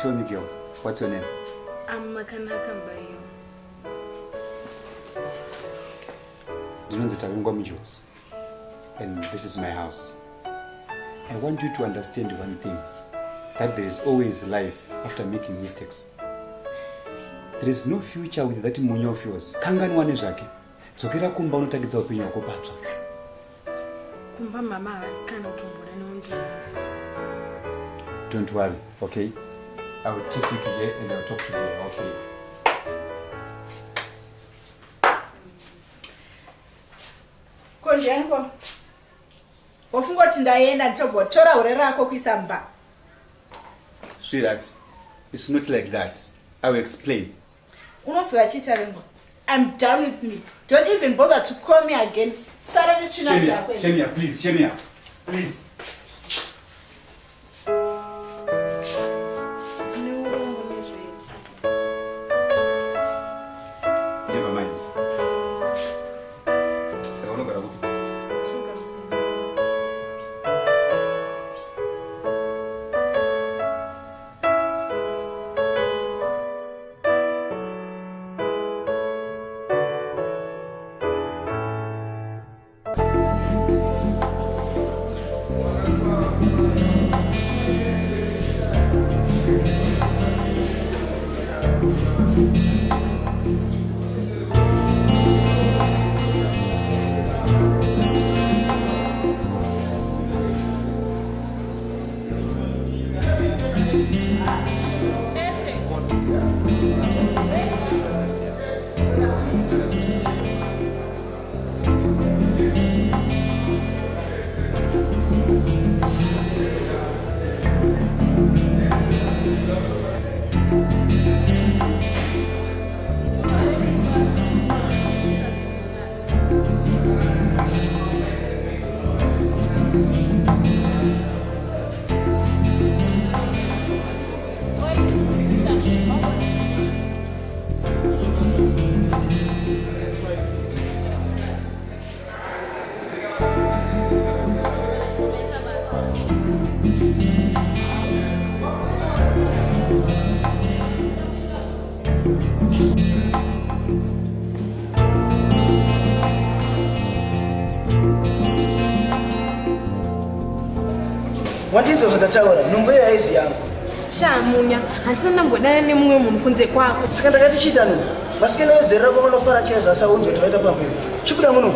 Tell me, girl, what's your name? amakanaka mbayiwa ndinonzi tavengwa mujotsi and this is my house. I want you to understand one thing that there is always life after making mistakes. There is no future with that munya of yours. Kanganwane zvake? Dzokera kumba unotangidza upenyu hwako patsva. Kumba mama havasikana kutombora neundira don't worry okay i will take you to there and iwill talk to her okay. Konjenko wafunga kuti ndaenda nditobvotora hure rako kuisa mba. Sweetheart it's not like that. I will explain. Unoziva chiita vengo? I'm done with me. Don't even bother to call me again. Sara netsvina dzako. Shemia, please, Shemia, please. Wandinzwa zvandataura nhumbu iyo haizi yangu. Shamunya handisina ndambodana nemumwe munhu kunze kwako? Saka ndakati chiita nhumbu masikena ezere rako vanofara chaizvo asi aunzwa kuti vaita pamberi chibuda muno.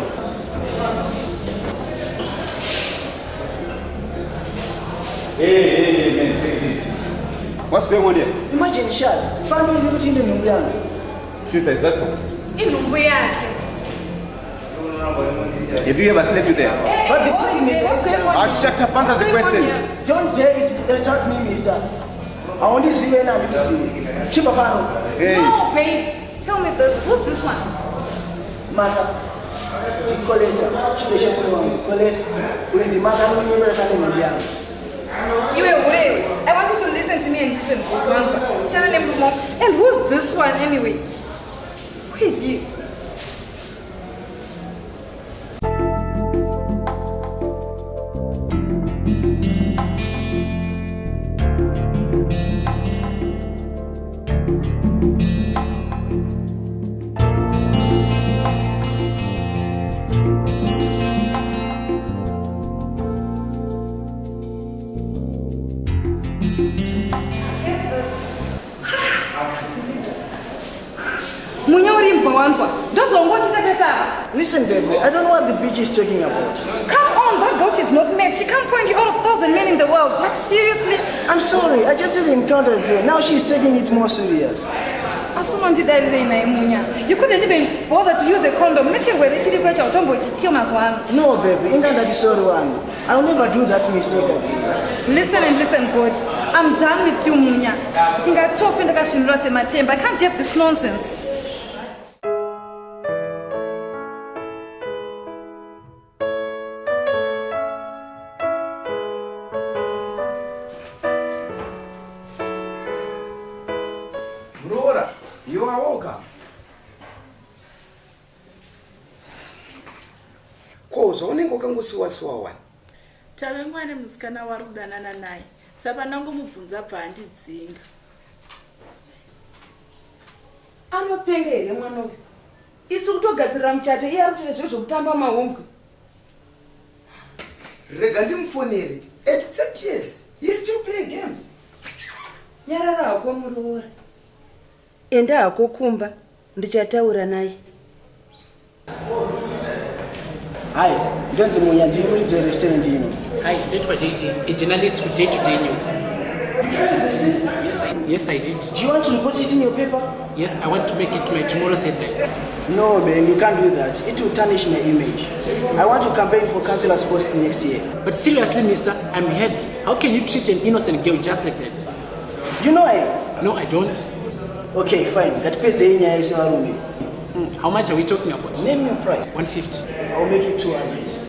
What's going on here? imagine shas famili iri kuti ine nhumbu yangu. Sister, is that so? inhumbu yake Have you ever slept with her? but the point is Ah, shut up, answer the question. don't dare attack me mister haundizive ena handikuzivi chibva pano Hey, No, babe. Tell me this. Who's this one? maka ndikoleta chide chemune wangu koleta uyu ndimaka ari kunyebereka nenhumbu yangu You are Ure. I want you to listen to me and listen to Kwanzaa. Sarah Nembumo. And who's this one anyway? Who is you? I just had here now she's taking it more serious. Asunondidarirei naye munya you couldn't even bother to use a condom. Nechirwere chiriko chautombochityo mazuva ano no baby. Ingandati sorry wangu i'll never do that mistake again. Listen and listen good i'm done with you munya. Ndingatofe ndakasvinirwa sematemba i can't have this nonsense usiwasiwa wani tave mwana musikana wari kudanana naye. Saka ndangomubvunza bhandidzinga anopenga here mwana uyu? Isu kutogadzirira muchato iye ari kuita zvivo zvokutamba mahomwe rega ndimufonere. At thirty years he still play games. Nyarara hako muroora enda hako kumba ndichataura naye. Oh, hai ndonzi munya ndiri muridzi werestaurant ino Hi, Netwa JJ, a journalist with Day to Day News. Yes I, yes, I did. do you want to report it in your paper Yes, I want to make it my tomorrow's headline. no man you can't do that it will tarnish my image i want to campaign for councillors post next year But seriously, mister, I'm hurt. How can you treat an innocent girl just like that? you know i am No, I don't. okay fine ngatipedzei nyaya yesevarume Hmm, How much are we talking about? name your price 150. Iwill make it 200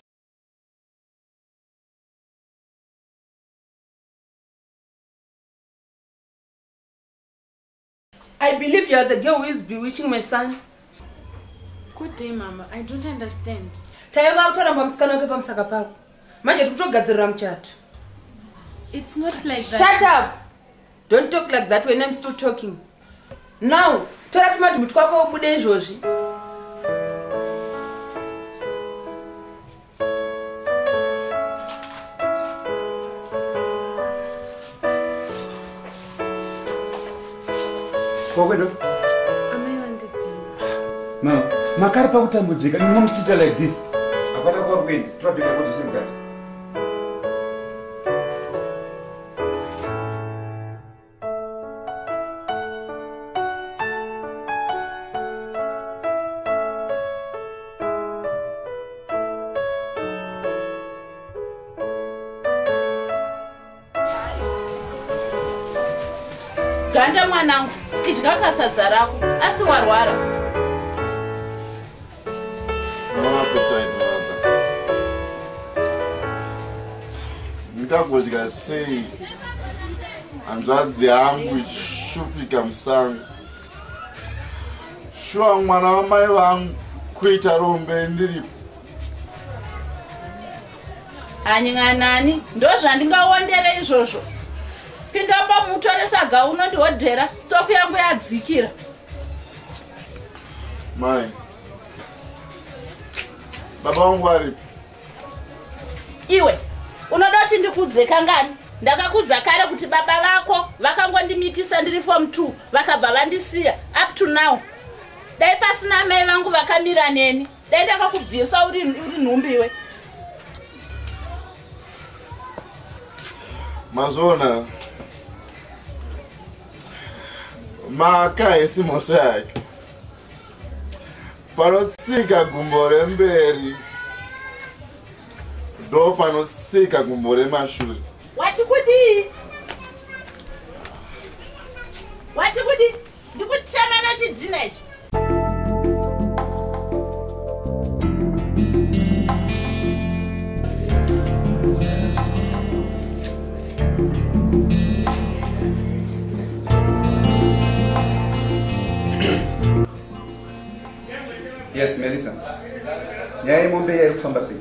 i believe you are the girl who is bewitching my son Good day, Mama. I don't understand. taiva kutoramba musikana wake pamusaka pako manje tiri kutogadzirira muchato It's not like shut that. up don't talk like that when i'm still talking now tora tumadhumbi twako ubude izvozvi kwakwenda Amai vandidzima. mama makari pakutambudzika. Nimwe muchiita like this. Hapana kwauri kuenda. Tirapika kodzose mukati kasadza rako asi warwara. Ndingagodya sei? Hanzvadzi yangu ichishupika musango. Shuwa mwana wamai vangu kuita rombe ndiripo. Hanyin'anani ndo zvandingaondere izvozvo pinda pamutoresaga unondihodhera stopu yangu yadzikira. Mai. Baba vangu varipo iwe unoda kuti ndikudze kangani ndakakudza kare kuti baba vako vakangondimitisa ndiri fom 2 vakabva vandisiya. Up to now. Dai pasina mai vangu vakamira neni. Dai ndakakubvisa uri uri nhumbiwe. Mazvona maka haisi mhosva yake. Panotsika gumbo remberi ndo panotsika gumbo remashure wati kudii wati kudi? Ndikutemena chidhina ichi yes melissa. Nyaya yemombe yai kufamba sei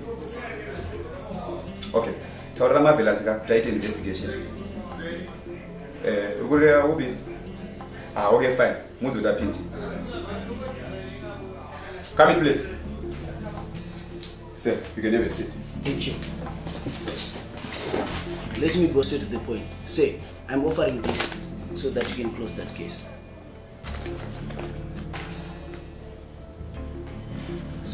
okay taurira mavhelasika kuti aite investigation. Eh, uri kureva upi ah okay fine. Mudzi kuti apindi come in please. Sir you can have a seat. Thank you. Let me go straight to the point. Say, I'm offering this so that you can close that case.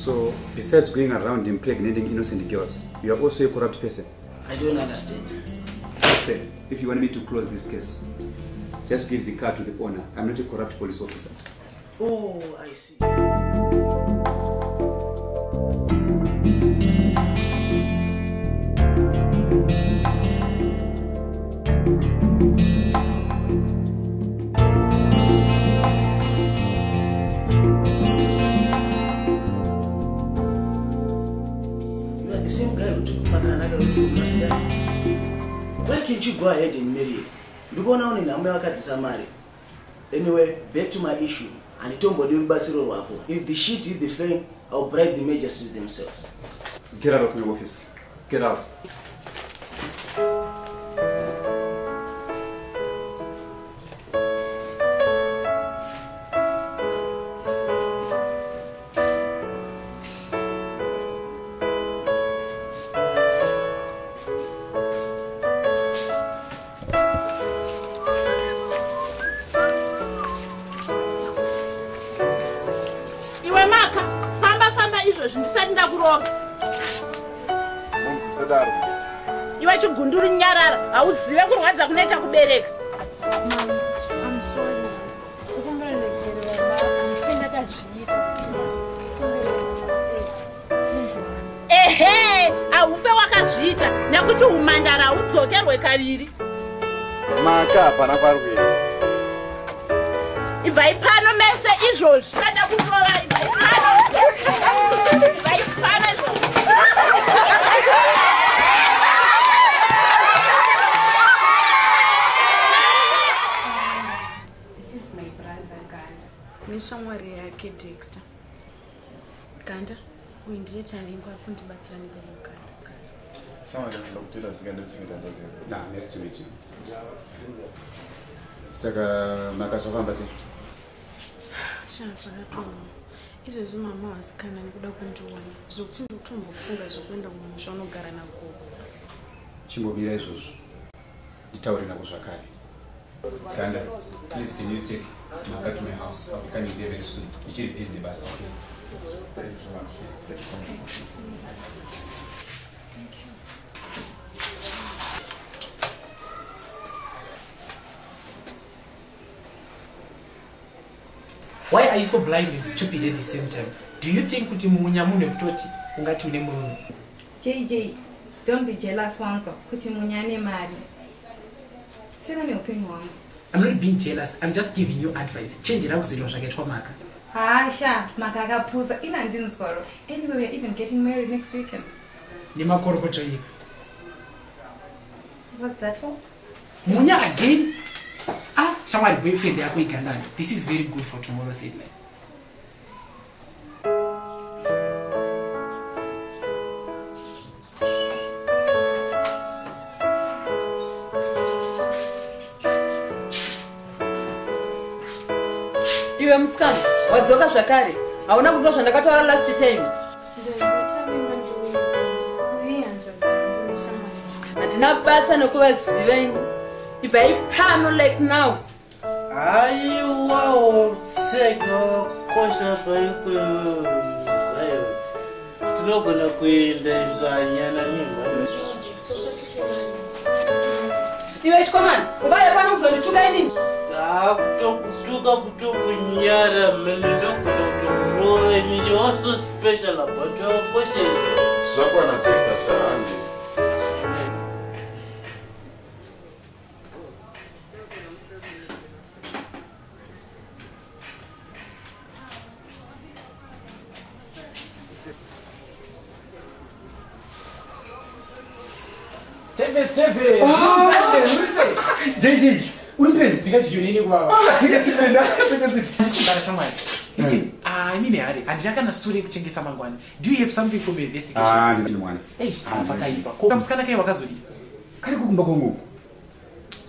So besides going around impregnating innocent girls you are also a corrupt person I don't understand. sir if you want me to close this case just give the car to the owner i'm not a corrupt police officer Oh, I see. From London. Why can't you go ahead and marry? Him? ndikuona une nhamo yakadzisa mari anyway back to my issue. Handitombodi rubatsiro rwako if the shit is the fame ill bribe the majors themselves. Get out of my office. Get out samakaenda kutoita zingandekuchengetanzazia Na, nice to meet you. saka makazvafamba sei Sha zvakatooma. Izvezvi mama wasikana nekuda kundiona zvokuti ndikutombofunga zvokuenda kumusha unogara nagogo. chimbobira izvozvo nditaure nako zvakare ganda please can you take maka to my house I'll be coming there very soon ichiri busy nebasa Thank you so much. Thank you so much. Why are you so blind and stupid at the same time? Do you think kuti munya mune kutoti ungati une murume jj don't be jealous wanzwa kuti munyane mari. Sina neupenyu hwangu. I'm not being jealous. I'm just giving you advice. Chenjera kuziva zvakaitwa maka hasha maka akapuza. Ina ndinzwaro. Anyway weare even getting married next weekend. Nemakorokoto ika. What's that for? Munya again shamwari boyfriend yako igandani this is very good for tomorrow said life iwe musikana wadzoka zvakare? Hauna kunzwa zvandakataura last time? Handina basa nekuvaziva ini. Ibvai pano like now haiwawo tsega wakosha paikwewe aiwe tinogona kuenda izvanyana usatukelani. iwe chikomana uvaye pano kuzondituka inini? Kutokutuka kutokunyara mene ndogona kutokurove niche waso special about wakosha zvakwana dekta zvahandi jj uri peni ndikachiyonini kwava ndisungana shamwari. Mm. listen ah, inini hari handina kana stori yekuchengesa mangwani do you have something from your Ah, ah, kai wakazodii kari kukumba kwangu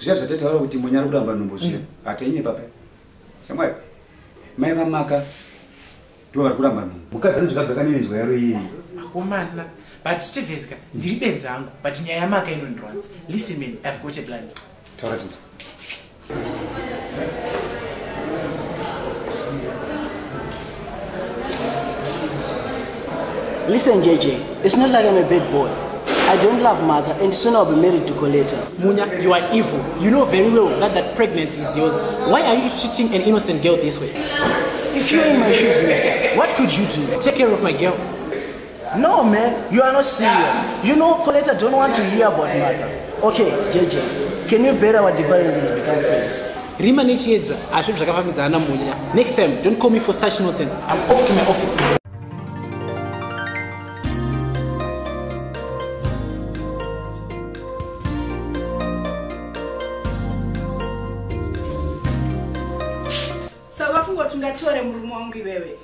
zviya zvatataura kuti munyari kuramba nhumbo zviya hatainye papa shamwari mai vamaka ndo vari kuramba nhumbo mukadzi ane zvakaganganiridzwa yaro iyeyi akomana. But tevesika ndiri benzi angu but nyaya yamaka inondirwadza listen man i've got a plan taura Listen, JJ, it's not like I'm a bad boy. I don't love Maka, and soon I'll be married to Coletta. munya you are evil you know very well that that pregnancy is yours why are you treating an innocent girl this way If you're in my shoes, mister, what could you do? take care of my girl No, man, you are not serious. You know, Coletta don't want to hear about Maka. Okay, JJ, can you bear our dividend and become friends? rima nechiedza hazvo zvakafambidzana namunya next time don't call me for such nonsense i'm off to my office ungatore murume wangu iwewe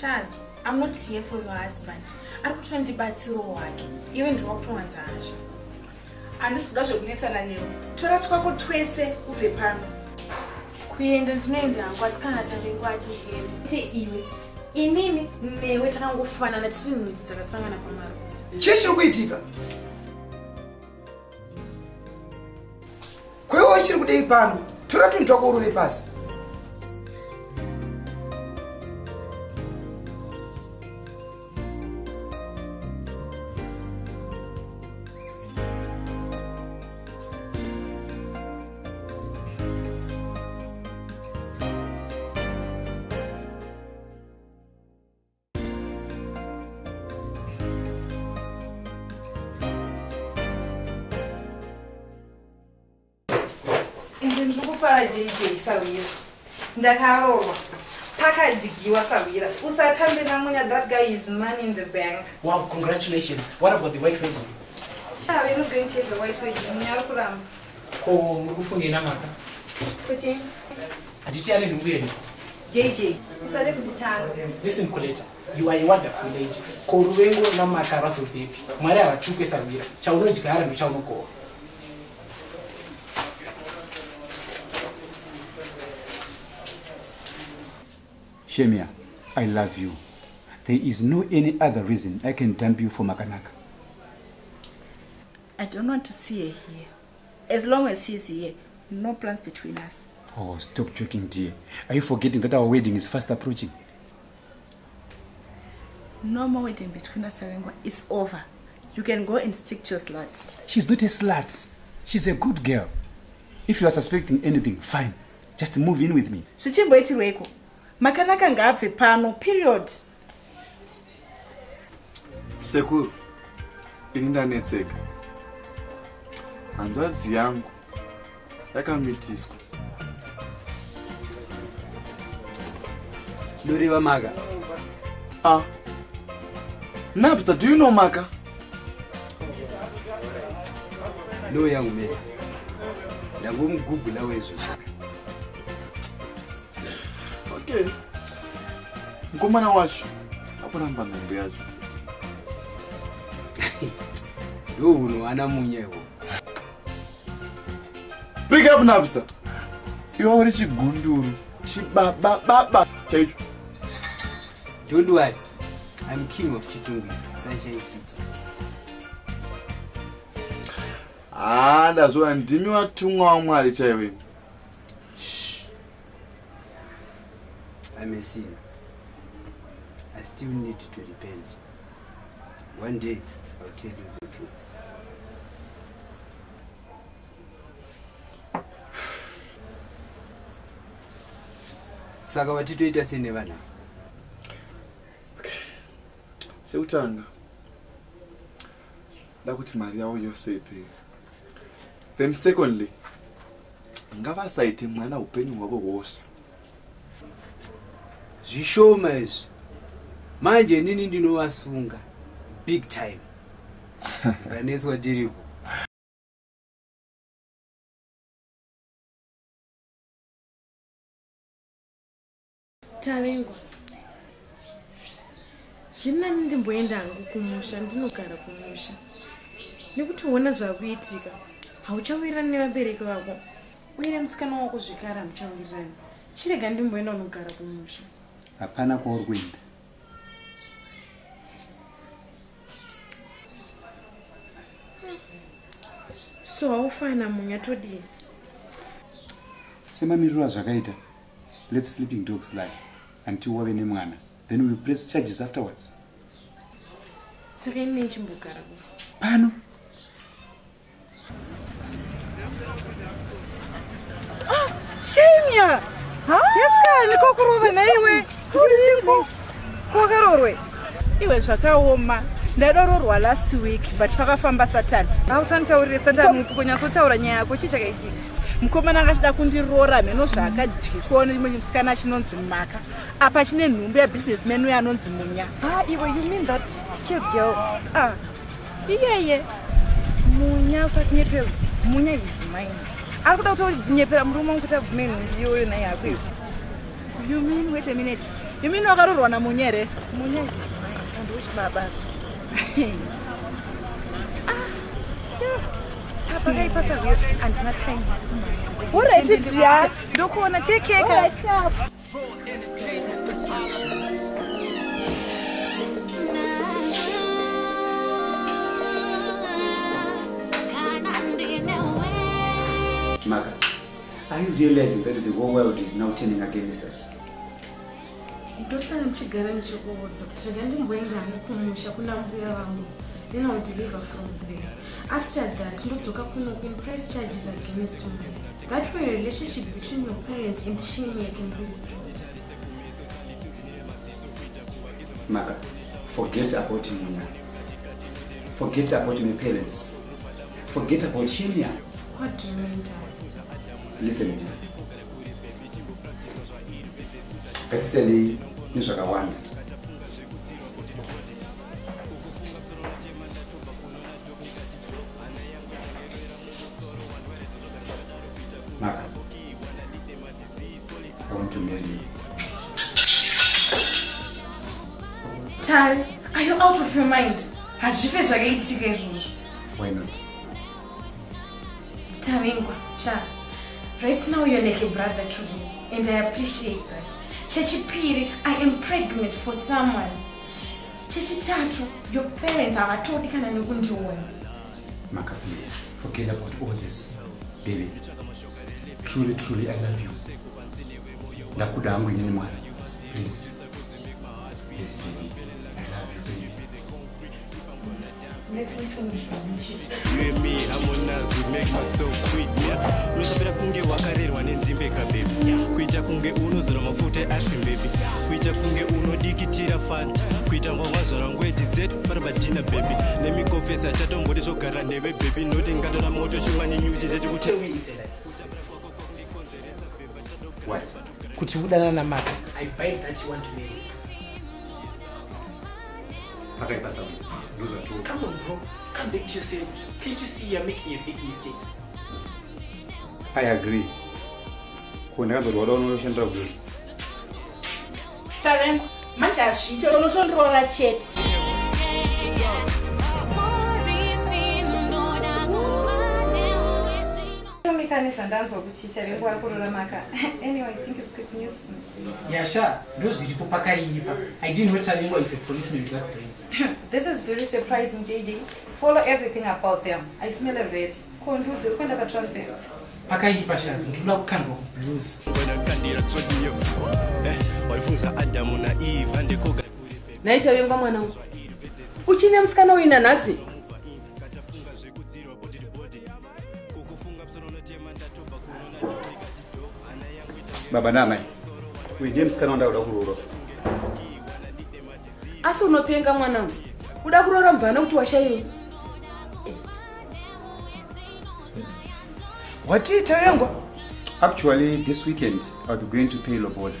Shaz, I'm not here for your husband. Ari kutondibatsiro wake. Iwe ndiwa kutowanza hasha. Handisi kuda zvekunetsana newe tora twako twese ubve pano Kuenda ndinoenda hangu asi kana tandingu ati kuende. Ite iwe. Inini newe takangofanana tiri nhudzi dzakasangana pamarudzi. chii chiri kuitika kwewo chiri kudei pano tora tunhu twako uruve pasi ndakarorwa pakadyiwa sawira usatambe namunya that guy is money in the bank. Wow congratulations. What about the white wedding? Shave you're going to the white wedding. Munyari kuramba ko muri kufungei namaka kuti? Handiti ane nhumbu yedu jj usade kunditanga. Listen coleta you are a wonderful lady. Ko ruvengo namaka rwazobvepi mwari havatukwe sawira. Chaunodyara ndochaunogohwa Shemia, I love you. There is no any other reason I can dump you for Makanaka. I don't want to see her here. As long as she's here, no plans between us. Oh, stop joking, dear. Are you forgetting that our wedding is fast approaching? No more wedding between us, Tarengwa. It's over. You can go and stick to your slut. She's not a slut. She's a good girl. If you are suspecting anything, fine. Just move in with me. Makanaka ngaabve pano period. Sekuru ini ndanetseka. Hanzvadzi yangu yakamitiswa. Ndoreva maka. A. Napza do you know maka? No yangu mene ndangomugugula wezvo okay mukomana wacho akuramba nhombo yacho ndo huno ana munya iwo pick up napsa iwa uri chigunduru chibabababa chaicho don't worry i'm king of chitungwisa sunshine city. Ha ndazvona ndimi watumwa wamwari chaiweni i'm a sinner i still need to repent. One day i'll tell you the truth. Saka watitoita sene vana chekutanga da kuti mari yavo yose iperi then secondly ngavasaite mwana upenyu hwavo hwose zvishoma izvi. Manje inini ndinovasunga? Big time. Nganetswa tiripo. Tarengwa zvinani ndimboenda hangu kumusha ndinogara kumusha? Nekuti uona zvakuitika hauchawirirani nevabereki vako. Uye nemusikana wako zvikara hamuchawirirani chirega ndimboenda unogara kumusha hapana kwauri kuenda so haufana munya todini semamiriro azvakaita let sleeping dogs lie until wave nemwana then we'll press charges afterwards. Saka inei chimbogara ku pano shemya yasikani kokurova naiwe ndiripo kwakarorwe iwe zvakaoma. Ndadororwa last week but pakafamba satani hausanitaurire satani upi kunyatsotaura nyaya yako chii chakaitika mukomana anga achida kundirora mheno zvaakadyiswawo neimwe musikana achinonzi maka. Apa chine nhumbu yabhizinesmen uye anonzi munya. Ah iwe you mean that cute girl? Ah iyeye. Munya usatinyeperwa munya is mine. Ari kuda kutonyepera murume wangu kuti abvume nhumbi iyoyo nai yako iwe you mean wait a minute you mean wakarorwa namunya here munya is mine and wechibabazve pakaipasa weird handina time. Alright, dear. ndokuona tekeka maka are you realizing that the whole world is now turning against us ndosara ndichigara ndichikuudza kuti rega ndimboenda hangu kumusha kuna mbuya vangu then ill deliver from there. After that ndodzoka kuno kuimpress charges against me. That way relationship between your parents and shimi can be restored maka forget about munya forget about my parents. Forget about shemia what do you mean Dad? listen dear. Ngatisiyandei nezvakawanda. Maka i want to marry you tavi are you out of your mind? Hazvife zvakaitika izvozvo. Why not? Tavengwa sha. Right now you're like a brother to me and i appreciate that chechipiri i am pregnant for someone. Chechitatu your parents havatodi kana nekundiona maka please forget about all this baby. Truly truly i love you. Ndakuda hangu inini mwana? Please. Please baby You and me, harmonize, we make myself sweet, yeah. Unosapera kunge wakarerwa nenzimbeka baby kuita kunge unozora mafuta ashwin baby. Kuita kunge unodikitira fanta. Kuita ngwangwazvara ngweti z paramadhina baby. Nemikofesi achatombodi zvogara neve baby. Noti ngatora moto shumwa nenyuchi zechikuti what? kuti udana namaka i bite that you want to marry pakaipa ndozvatoo come on bro. Come back to your senses can't you see you're making a big mistake? I agree. Ko ndakanzorwada unoshandira blues tavengwa manje hazviite unotondiroora chete tomika nezvandanzwa kuti tavengwa ari kurora maka anyway i think it's good news. For me yasha ndo zviripo pakaipa i didn't know tavengwa is a policeman without brains. This is very surprising jj follow everything about them. I smell a red. Ko ndudzi uri kuenda patransfer pakaipa shazi. Ndinoda kukandwa kublues waifunza adamu naeve andekoga naitavengwa mwanangu uchine musikana uina nhasi baba naamai uyu ndiye musikana wandauda kuroora asi unopenga mwanangu uda kuroora mubvana kuti washayei watiita yengwa actually this weekend i'll be going to pay lobola.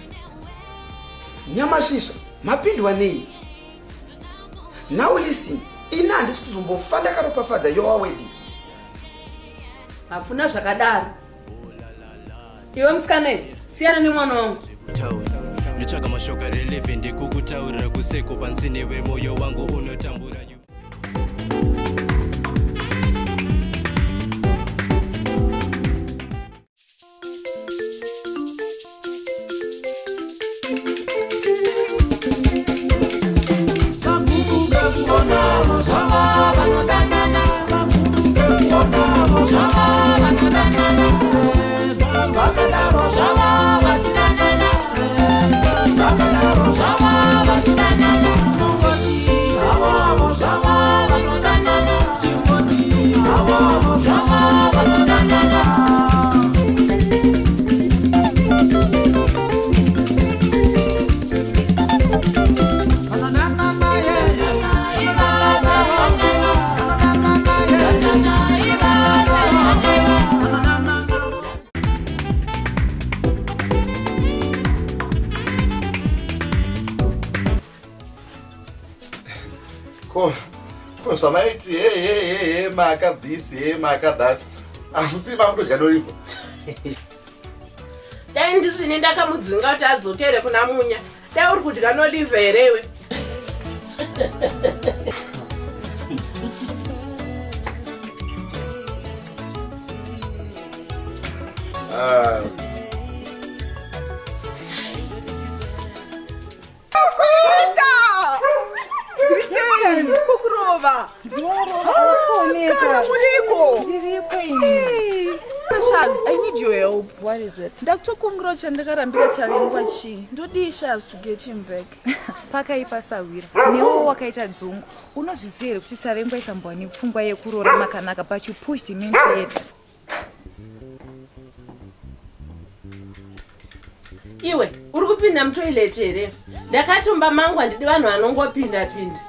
Nyamashisha mapindwa nei? Now listen ini handisi kuzombofa ndakaropafadza yowa wedding. Hapuna zvakadaro. Iwe musikana iwe siyana ni mwana wangu. Ndotsvaga mashoko releven ndekukutaurira kuseko panzi moyo wangu unotambura maka this he maka that. Hamusi makutodya noribva dai ndisini ndakamudzinga kuti adzokere kuna munya. Dai uri kudya nolivha herewe kukurova chandakarambira tavengwa chii ndodii shaz to get him back. Pakaipa sawira. Newo wakaita dzungu. Unozviziva here kuti tavengwa isambwani pfungwa yekuroora makanaka but you pushed him into it. Iwe uri kupinda mutoileti here? Ndakatumba mangu handidi vanhu vanongopinda pinda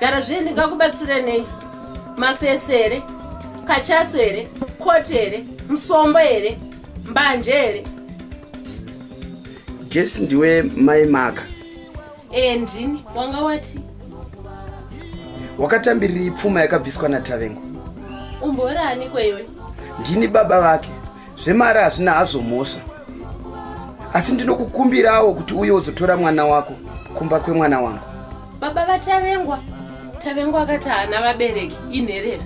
gara zviye ndingakubatsire nei? Masese here? Kachaso here? Koti here? Musombo here? Mbanje here gesi ndiwe mai maka. E ndini? Wanga wati? Wakatambiriri pfuma yakabviswa natavengo. Umborani kweiwe ndini baba vake zvemari hazvina hazvo mhosva asi ndinokukumbirawo kuti uye uzotora mwana wako kumba kwemwana wangu. Baba vatavengwa tavengwa? Akati haana vabereki inherera.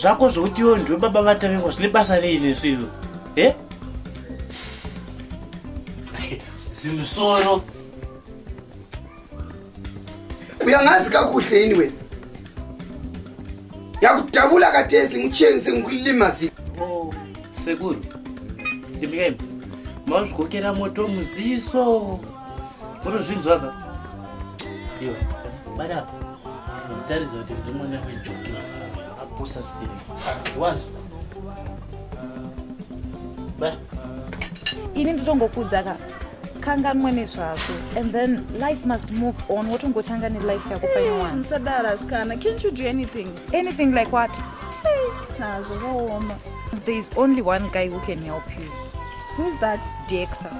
Zvako zvokuti iwo ndiwe baba vatavengwa zvine basa rei nesu ivo e zimusoro uyangazika kuhle iniwe yakudabula katezi muchenze ngikulimazi Oh, sekuru imikemi mazvikokera moto muziso munozvinzwaka iwo badapa taridza kuti ndi mwana wejoki abusa spirit wanzwa ba. Ini nditongokudza ka kanganwe nezvazvo and then life must move on. Wotongotanga nelife yako panyowani musadaro asikana can't you do anything? Anything like what? Na zvakaoma there is only one guy who can help you. Who's that? Dexter.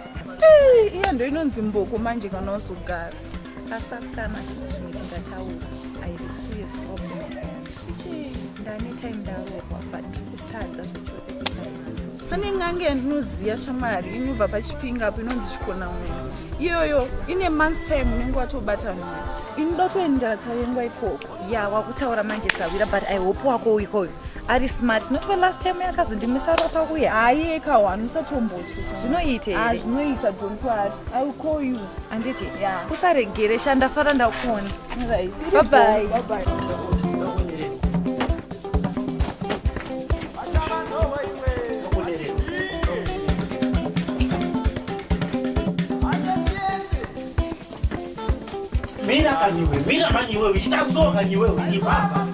Iya ndo inonzi mboko manje kana uzogara asi asikana zvimwe tingataura airi serious problem ndane time ndarohwa but kutadza zvechose kuita pane ngange yandinoziva shamari inobva pachipinga apo inonzi chikona mwenga iyoyo ine months time unenge watobata mwana inoda toendera tarengwa ikoko. Ya wakutaura manje sawira but i hope wako ikoyo ari smart. Not we last time yakazondimisa ropa kuya. Hai ekahwani usatombotye zvinoite here? Zvinoita don't worry. I will call you. Anditi Yeah. usaregere shandafara ndakuona. Right. Bye bye. bye bye mira kanyiwe mira manyiwe ichasoka kanyiwe ibaba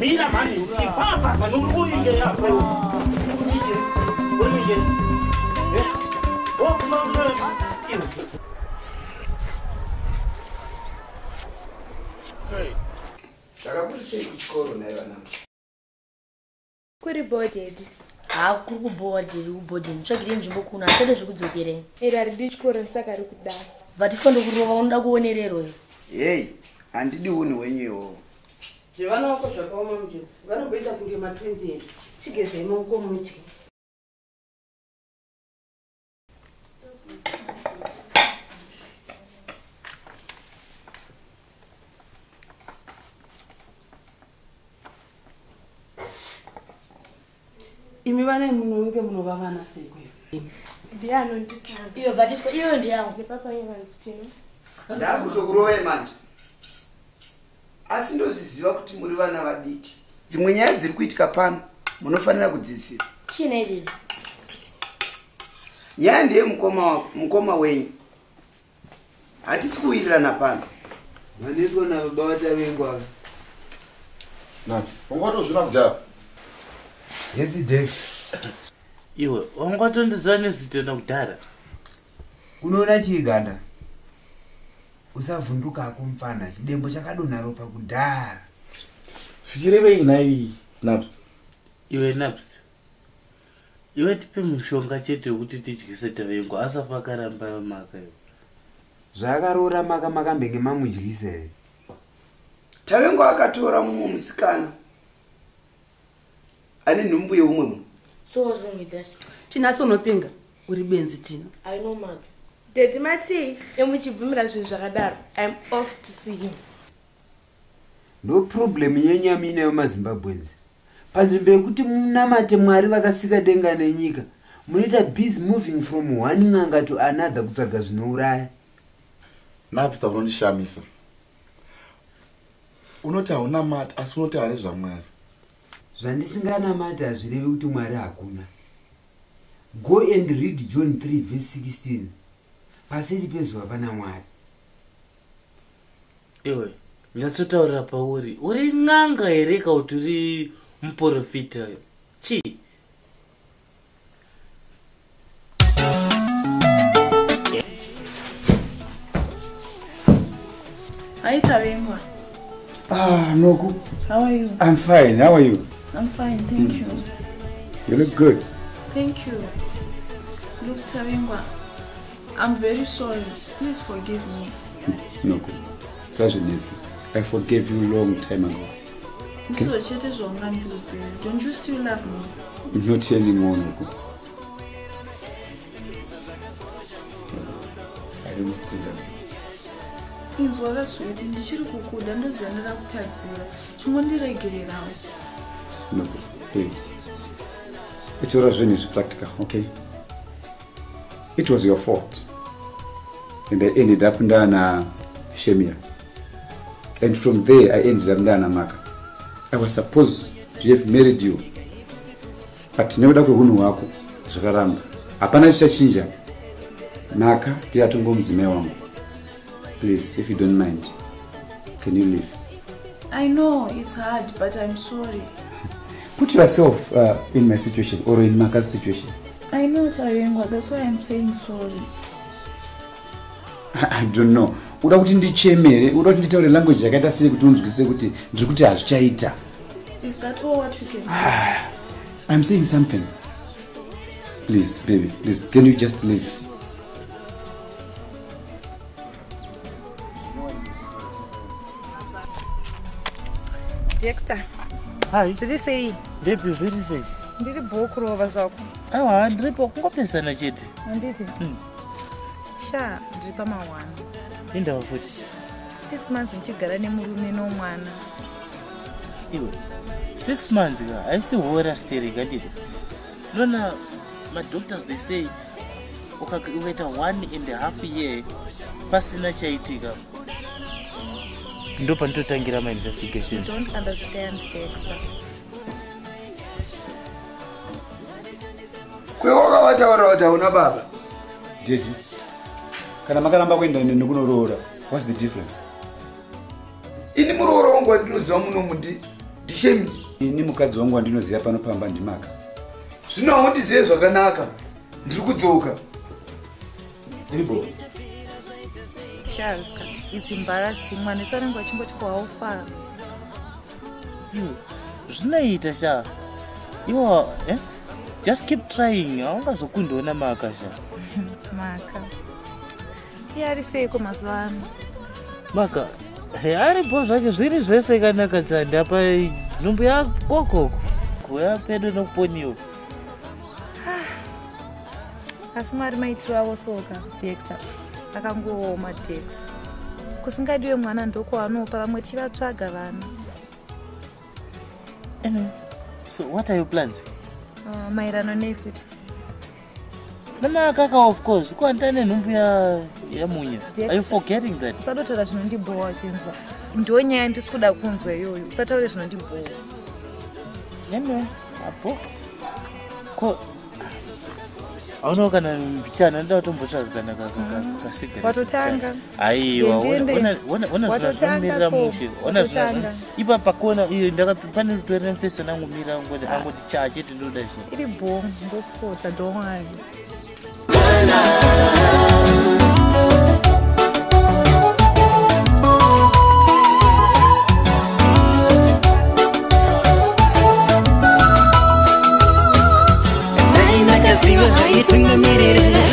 mira mani ipapa kanuri uinge yapo uinge Oh, mama. zvakaburisei kuchikoro nai vanangu kuri boded ha kuri kubowa ndiri kubhodheni tsvagire nzvimbo kuno asade zvekudzokereni iri haridi chikoro saka ri kudaro. Vhatiswa ndokurova unoda kuonererwa hei handidi uni wenyu iwowo zvevana vako zvakaoma mujodzi vanomboita kunge matwenzi here chigezai maoko mutye imi vana munonge munova vana sekwe ndianonditanga iyo vhatiswa iyoyo ndiyangu nepapa ivanzitino ndakuzokurovai manje. Asi ndozviziva kuti muri vana vadiki. Dzimwe nyaya dziri kuitika pano munofanira kudzidzira chiina ichichi nyaya ndeye mukoma wa- mukoma wenyu. Hatisi kuwirirana pano. Vaneswa nababa vatavengwaka nati ungatozvina kudhara yesi dex iwe wangatondiziva nezitena kudhara unoona chiganda? Usavhundukako mufana. Chidembo chakadonha ropa kudhara. Zvichirevei nai naps? Iwe naps iwe tipe mushonga chete wekuti tidyise tavengo asafa akaramba maka iwe zvakaroora maka makambenge mamudyisa here tavengo akatora mumwe musikana ane nhumbu yeumwe munhu so what's wrong with that? Tinasi unopinga uri benzi tino i know mother dedi mati emuchibvumira zvinhu zvakadaro. Iam off to see him. Ndo problemu yenyama inayo mazimbabwenzi panzvimbo yekuti munamate mwari vakasika denga nenyika munoita busy moving from one n'anga to another kutsvaga zvinouraya. Napisa unondishamisa unoti hauna mati asi unoti hari zvamwari zvandisinganamati hazvirevi kuti mwari hakuna. Go and read john 3 verse 16 paseri pezuva pana mwari. Iwe nyatsotaurira pauri uri n'anga here ka kuti uri muprofita? Chii? Aitavengwa Ah, Noku. how are you? I'm fine. How are you? I'm fine thank you You look good. thank you look tavengwa i'm very sorry please forgive me Noku. Sazvinetsi. I forgave you long time ago. Okay. don't you still love me Not anymore, Noku. I don't still love you. inzwa kazviti ndichiri kukuda ndoziva ndakutadzira chingondiregererawo Noku, please. Itora zvinhu zvipractical, okay? It was your fault. And I ended up ndana Shemia. And from there, I ended up ndana Maka. I was supposed to have married you. But nekuda kwehunhu hwako zvakaramba hapana chichachinja maka ndiye atongo mudzimai wangu please if you don't mind can you leave i know it's hard but i'm sorry put yourself uh, in my situation or in maka's situation. I know tavengwa that's why i'm saying sorry. I don't know. Uda kuti ndichemere uda kuti nditaure language yakaita sei kuti unzwisise kuti ndiri kuti hazvichaita? Is that all what you can say? I'm saying something. Please baby please can you just leave? Dexter hai. Zviri sei? Ndepi zviri sei? Ndiri bhokurova zvako aiwa ndiripo kungopesana chete handiti Mm. sha ndiri pamahwana indawa futi six months ndichigara nemurume nomwana iwe six months ka haisi hora stering anditi nona madoctors they say uka- ukaita one and a half year pasina chaitika ndo panitotangira don't understand dexter kwewakavataura kuti hauna baba? Dedi kana makaramba kuenda nene kunoroora whats the difference? Ini murooro wangu wandinoziva munomu ndi ndishemi ini mukadzi wangu wandinoziva panopamba ndimaka zvino haundizive zvakanaka ndiri kudzoka. Iribo charles ka its embarrassing mwana isanenge achingoti kwahaufa zvinoita sha? Iwa eh? just keep trying haungazokundiona maka sha. Maka. Iye ari seiko mazuva ano? Maka aripo zvake zviri zvese kanaka tsandi apa nhumbu yakokoko kuya pedo nokuponiwa. Asi mwari maitiro avo soka dexter. Akangooma dexter kusingadiwe mwana ndokwaanopa vamwe tichivatsvaga vana. Anyway so what are your plans? Uh, maerano nefuti. Namakaka of course kuwanda nenhumbu ya- yamunya are you forgetting that? Usadotaura zvinondibhowa chinzwa ndo nyaya ndisi kuda kunzwa iyoyo. Usataure zvinondibhowa anyway ko aunawo kana mbichana ndoda kutombotsvaga kana ka- ka- ka- kasigareti watotanga. Aiwa ona zvina Watotanga zvinomirira so. mushe ona Watotanga. ipa pakona iyo ndakapane rutorera mufesana angomira angoti angoti chaa chete ndoda zvi iri bho ndokusota you twinkle me, me, me.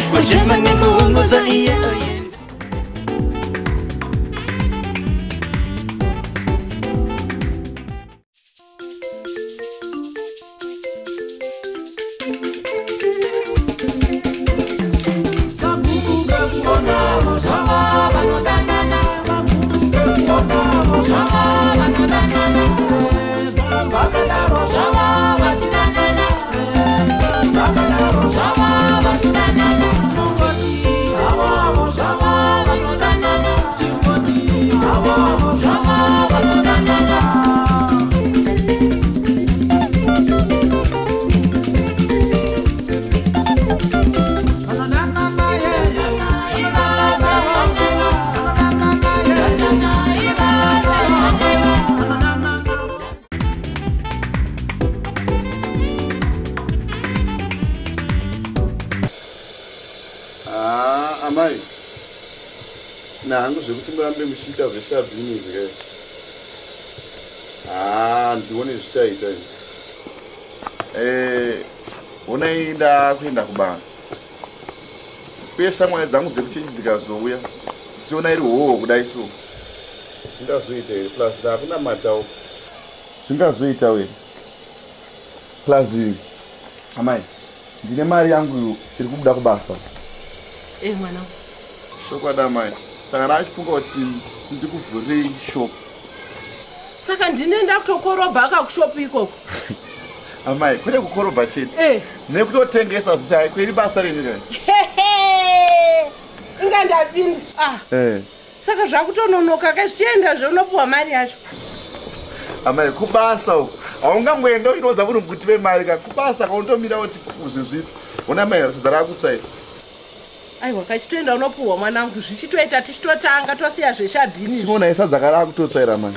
Nangu zvekuti murambe muchiita zveshabhini zvike ha ndione zvichaita honai ndakuenda kubasa uye shamwari dzangu dzekuchechi dzikazouya dzichiona iri hoho kudai so? Zvingazoita here plus hakuna matawo zvingazoita here plus amai ndine mari yangu iri kubuda kubasa. E mwana. Shokwadi amai saka ndachifunga kuti ndikuvhurei shop saka ndinenda kutokorobha akakushopu ikoko. Amai kwete kukorobha chete Eh. nekutotengesa zvoti hai kweri basa renyu kai inga ndapinda. Ah. Saka zvakutononoka kai zvichienda zveunopiwa mari yacho amai kubasa uku. Haungangoenda uchinoza kuti kuti vemari ka kubasa kauntomira kuti zvezviti ona mai sadza rakutsvaira aiwa kachitoenda unopiwa mwanangu zvichitoita tichitotanga tosiya zveshabhini. Chiona isadza rakutotsvaira mai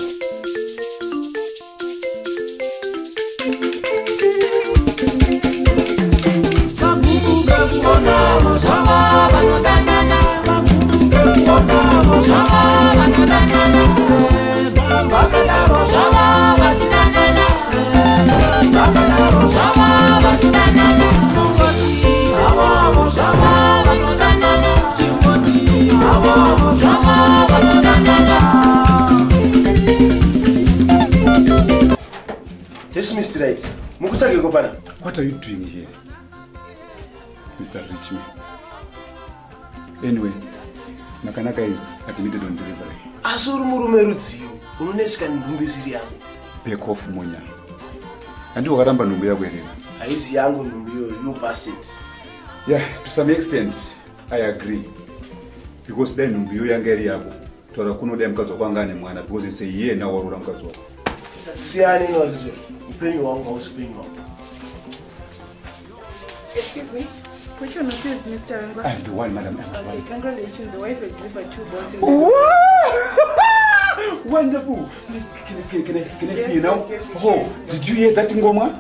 Yes, Mr. Right. Mukutsvake pana. What are you doing here, Mr. Richman? Anyway, Nakanaka is admitted on delivery. Asi uri murume rudzivo unoneseka nenhumbi ziri yangu. Back off Munya. Andi wakaramba nhumbi yako here. Haizi yangu nhumbi iyoyo, you bastard. Yeah, to some extent, I agree. Because dai nhumbi iyo yanga iri yako. Taura kunodai mukadzi wako anga ane mwana because it's a year now warora mukadzi wako. Siyani nozvo. Upenyu hwangu hausi upenyu hwangu. Excuse me. Which one of is Mr. Rangwa? I'm the one, madam. I'm the Okay, congratulations. The wife has delivered two bones in Wow! Wonderful. Please, can, I- can, can I, can I Yes, see you now? yes, yes, oh, did you hear that ngoma?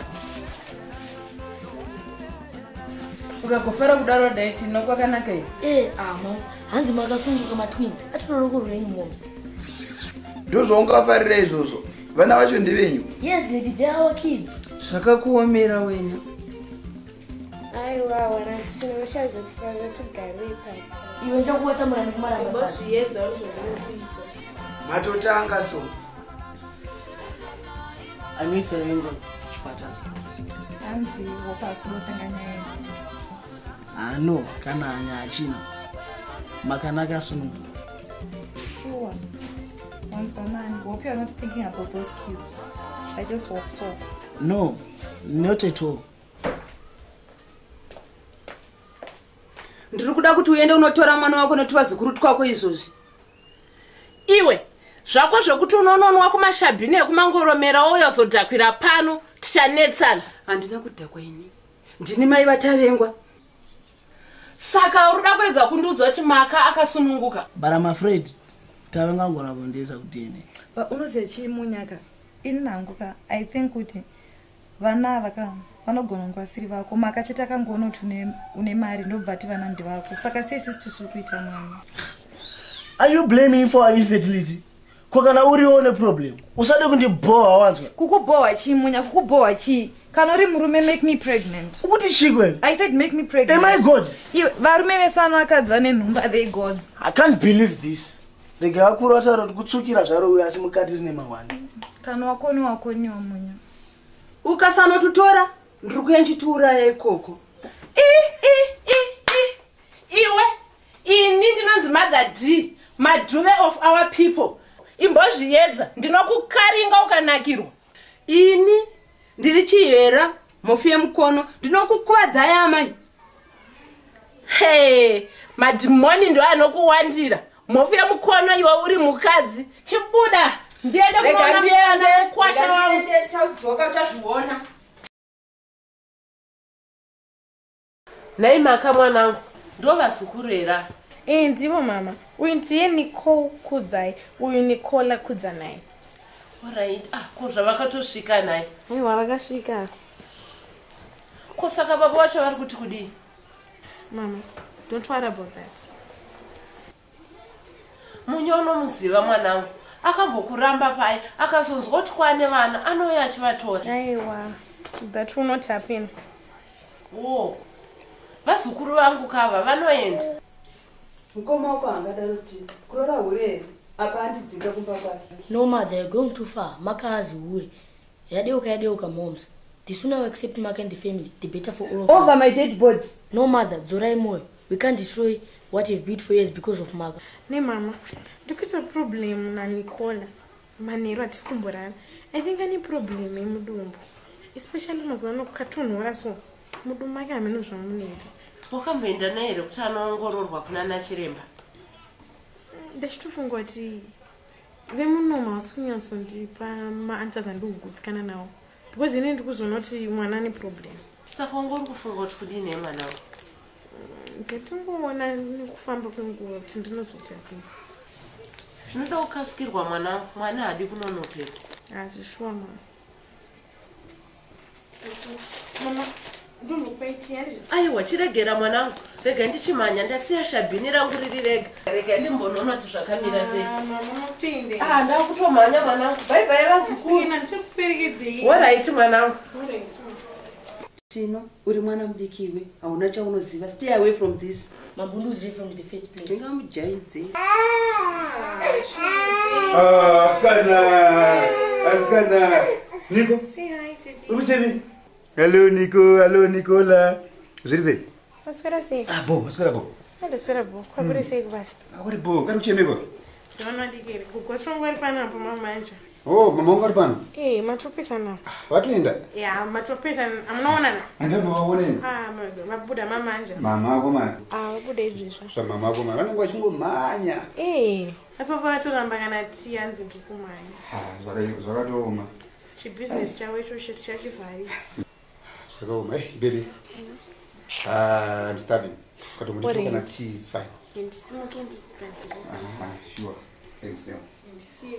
ukagofara kudaro dai tino kwakanaka here e ama hanzi makasunguka matwins atitoroko rwenyu momo ndozvaungafarira izvozvo vana vacho ndevenyu yes dadi they are our kids. Zvakakuomera wena. Aiwa wanatisinoosha zvekufara tigarei pasi. Iwe nchakuwatsamura nekumaramba imbozviedzawo zvamunokuita matotanga so. Anita Ringo, chipatara. hanzi wopasi kunotanga nyaya Ah, no, kana hanya hachina. Makanaka sunungu. sure wanzwa nani hope you're not thinking about those kids. I just hope so. No, not at all. ndiri kuda kuti uende unotora mwana wako notiva zikuru twako izvozvi. Iwe zvako zvekuti unononwa kumashabhini ekumangoromera woyozodhakwira pano tichanetsana. Handina kudhakwa ini. Ndini mai vatavengwa. Saka uri da kuedza kundiudza kuti maka akasununguka. But I'm afraid tavangangona kuendesa kutene. but unoziva chii munyaka ini nangu ka i think kuti vana ava ka vanogona kunge vasiri vako maka chete akangoona kuti une- mari ndobva ati vana ndivako saka sei sisi tisiri kuita mwana Are you blaming for infertility? Ko kana uriwo neproblem. Usade kundiboha wanzwa. kukubohwa chii munya kukubohwa chii kana uri murume make me pregnant Ukuthi chikwe. i said make me pregnant Am I God? varume vese vanakadzi vane nhumba they gods I can't believe this. Rega vakuru vataura kuti kutsukira zvaro uyo asi mukati rine mahwani. kana wakoni wakoniwa munya. Ukasanotutora ndiri kuyenchitiuraya ikoko. I- i- i- i- iwe ini ndinonzi mother d madhuve of our people. Imbozviedza ndinokukaringa ukanakirwa. Ini ndiri chihera mhofu yemukono ndinokukuvadzai amai. He madhimoni ndo anokuwandira mhofu yemukono iwe uri mukadzi. Chibuda ndiende kunoona mwana wekwasha wangu. tadzoka uchazviona. Nhai maka mwanangu ndo vazukuru hera iyi ndivo mama. Uyu ndiye nicole kudzai uyu nicola kudzanai orit ah ko zvavakatosvika nhai aiwa vakasvika? Ko saka baba vacho vari kuti kudii? Mama don't worry about that munye unomuziva mwanangu. Akambokuramba pai akazonzwa kuti kwane vana anouya achivatora. Aiwa that will not happen. O vazukuru vangu kava vanoenda. Mukoma wako hangadaro kuti kurora hureri apa andidzinga kumba kwake. No mother you're going too far. Maka hazi hure yadeuka yadeuka moms. The sooner we accept maka and the family the better for all of over my dead body. No mother dzorai moyo. We can't destroy what we've built for years because of maka nemama ndikuita problem nanicola manheru hatisi kumborana i think ane problem yemudumbu especially mazuva ano katonhora so mudumbu make hameno zvamunoita. Wakamboenda naye here kuti anoongororwa kuna nachiremba ndachitofunga kuti vemunoma vasi kunyatsondipa maanswers andikugutsikana nawo. Because ine ndikuzviona kuti mwana ane problem. Saka ungori kufunga kuti kudini mwanangu ndatingoona nekufamba kwenguva kuti ndinozoita sei zvinoda kukasikirwa mwanangu mwana haadi kunonokera hazvishuwa mama mama aiwa chiregera mwanangu. Rega ndichimhanya ndasiya shabhini rangu riri rega. Rega ndimbonoona kuti zvakamira sei. Ah, ndava kutomhanya mwanangu. Bhaibhai vazukuru ndichakuperekedzei oraiti mwanangu tino uri mwana mudikiwe hauna chaunoziva. Stay away from this. Mabundudzi from the first place. Ndingamujaidze. Asikana asikana. Niko? Ukuchemi hello niko. Hello nikola. Zviri sei waswera sei bo waswera bo. Andaswera bo. Kwakuri sei kubasa akuri bo. Kari kuchemiko zvavanodikeri kugotrongo ari panapo mamanja o mama wangu ari pano e matopisa nao vatoenda? Ya matopisa amunaonana andinovaoneni vabuda mamanja mama ako mani? Vabuda izvezvo zvamama ako mani? Vanenge vachingomhanya e apapo vatoramba kana ti anzi ndikumhanya Ah, zvakatooma. Chibhizinesi chavo ichocho tichachivharisa zvakaoma. Ei baby i'm starving katomunditoka kana tea is fine. Ndisimuke ndikugadzirisa Ah, sure. Thanks yeah. ndisiye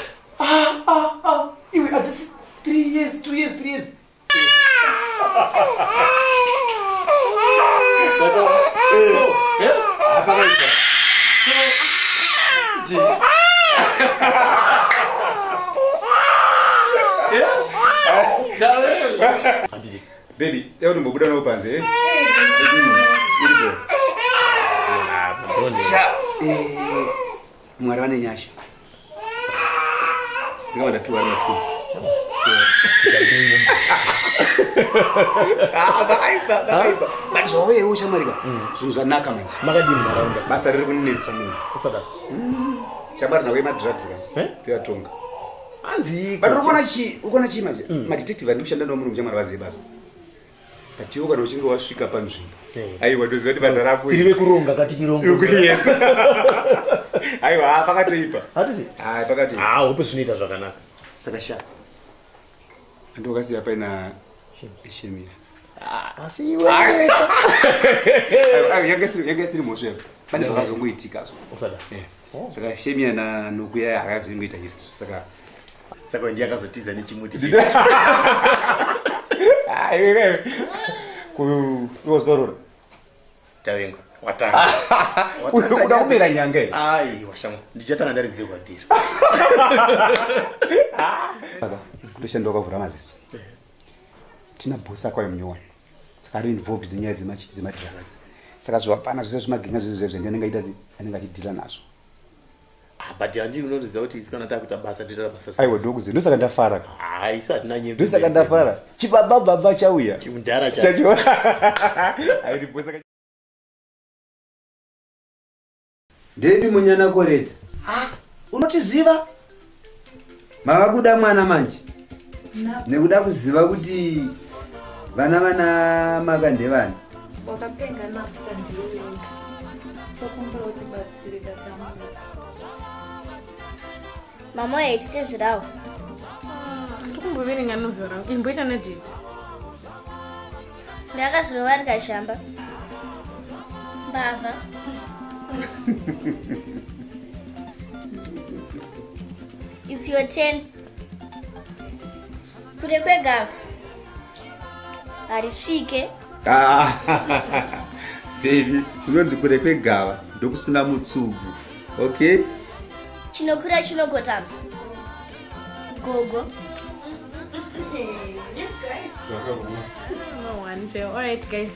Ah. Ah, ah. Iwe, this three years, two years, three years. Saka. Eh. Eh? Apa kaita? Ji. handiti bebi dai kuti mbobuda nawo panze eh? mwari vane nyasha ndinga vandapiwa rimatuzi but zvaoyewo shamarika zvinhu zvanaka manje makadini nharaunda basa riri kuninetsa munhu usada chamari nawe madrugs ka? Pivatonga hanzi but uri kuona chi uri kuona chii manje madetective andi kushanda nawo munhu muchamari vazive basa. But iwo kana uchinge wasvika panzvimbo aiwa ndoziva kuti basa rako tiri vekuronga kati chirongo yes. Aiwa ah, pakatoipa. Hatisi hai pakatoipa ha hope zvinoita zvakanaka. Saka sha. Andokasiya paina shemira asi yanga isiri mhosvo yako pane zvakazongoitikazvo usada saka shemia nanokuya hakazongoita history. Saka saka ndi akazotiza nechimuti kuwozorora tavenga watanga uda kupera nyanga i ai washama ndichatanga ndaridzirwa dhira kutoshanda wakavhura maziso tina bhosi akauya munyowani saka ari involved nenyaya dzemadrugs saka zvapana zvese zvimagenga zvese zvezvo ndinenge aita anenge achidhila nazvo but handi unoziva kuti isikana takuita basa tita basa aiwa ndokuzi ndosaka ndafara ka? Hai sati nanyembe ndosaka ndafara. Chibabababa chauya. Chimudhara chacho airibosaka ndepi munyana koreta. Unotiziva? Mava kuda mwana manje. Nekuda kuziva kuti vana vana maka ndevani wakapenga napsta ndiwe wenga tokumbira kuti batsire tatamura mama yaitite zvirawo tokumboverenga novhel rangu. Imboita nedhedhi ndakazvirova rikashamba mbavha. Its your ten kure kwegava harisvike bebi unonzi kure kwegava ndokusina mutsubvu okay chinokura chinogotama gogo. Alright guys.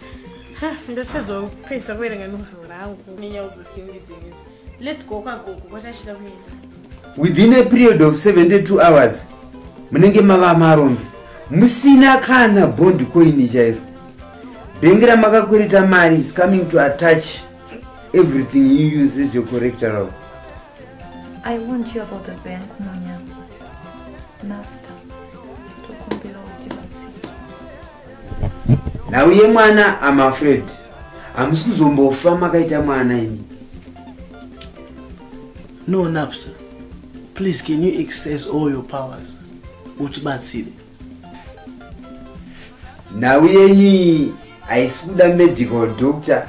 Ndatazopedzisa kuverenga novhel rangu. Nenyaya dzosimbidzimidzi lets go kwagogo kwatachida kuenda within a period of 72 hours munenge mava marombe musina kana bond coin chairo. Bhengi ramakakwereta mari is coming to attach everything you use as your correctoral i want you about the bank munya napsta tokumbira kuti batsiri nhau yemwana am afraid. Hamusi kuzombofa makaita mwana ini. No napster. Please can you access all your powers? Utibatsire nhau yenyu iyi haisi kuda medical doctor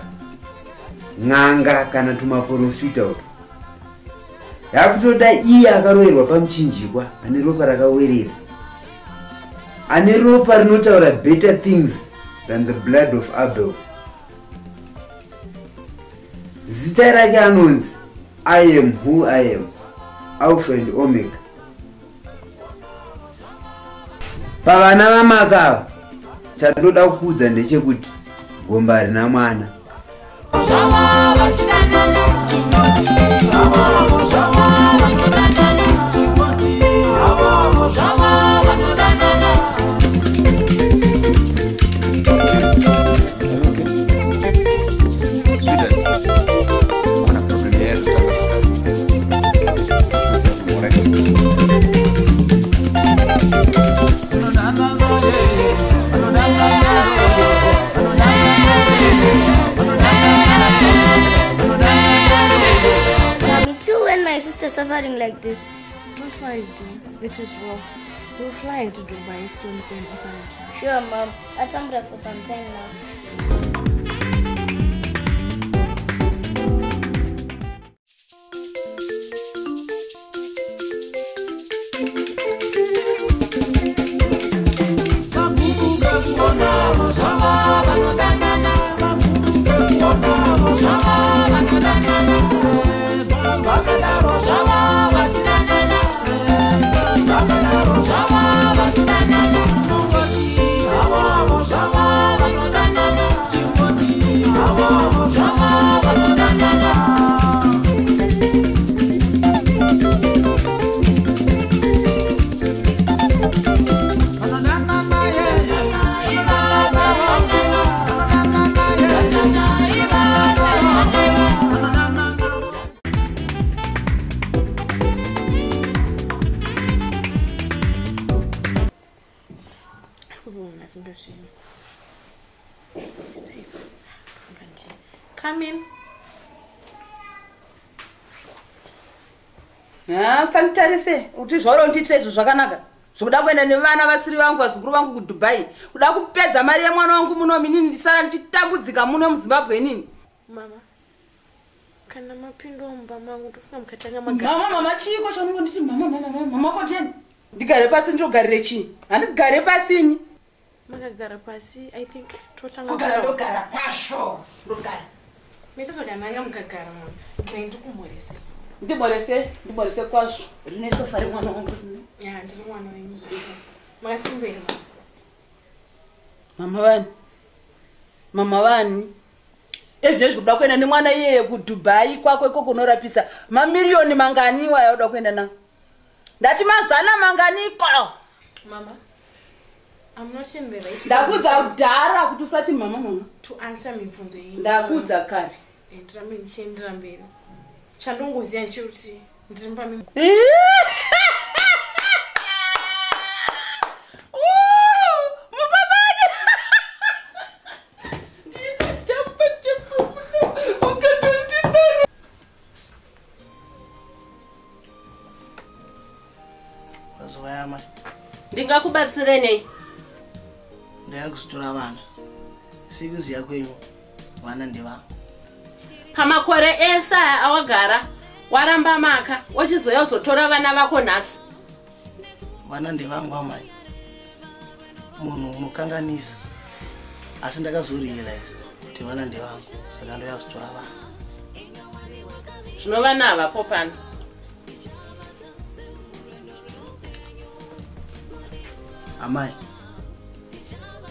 n'anga kana tumaprofita uto yakutoda iye akaroverwa pamuchinjikwa ane ropa rakawerera. Ane ropa rinotaura better things than the blood of abel. Zita rake anonzi i am who i am alpha and omega. Pavana vamakava chatinoda kuudza ndechekuti gomba rina mwana. Mommy, like this? Don't worry, dear. It is well. We'll fly to Dubai soon for an operation. Sure, mom. Atambra for some time now. Izvo zvakanaka. Zvokuda kuenda nevana vasiri vangu vazukuru vangu kudubai kuda kupedza mari yemwana wangu muno minini ndisara ndichitambudzika muno muzimbabwe inini. Mama kana mapinda mumba mangu ndofuna mukatanga mama mama chiiko chaunongo nditi mama mama mama koteni ndigare pasi ndirogarire chii? Handigare pasinyi makagara pasi i think Kugara ndogara kwazvo ndogara. Mese zvakananga mukagara mama nai ndikumhorese ndimhorese ndimhorese kwazvo. Rine sofa remwana wangu ya ndiri mwana wenyu zvaa makasimberi mama mama vani mama vani ezvinezvi kuda kuenda nemwana iyeye kudhubai kwako iko kunorapisa mamiriyoni mangani waya uda kuenda nawo? Ndati mazana mama the right ndakuudza position kudhara kuti usati mama mama. Ndakuudza kare. Ndirambe ndichiendera mberi chandongoziva ndechekuti ndiri pami ndingakubatsirenei ndaya kuzotora vana. Sikuziya kwenyu vana ndevangu pamakore ese aya awagara waramba maka wachizoya uzotora vana vako nhasi. Vana ndevangu amai munhu unokanganisa asi ndakazorealize kuti vana ndevangu saka ndoya kuzitora vana. Zvinova navapo pano. Amai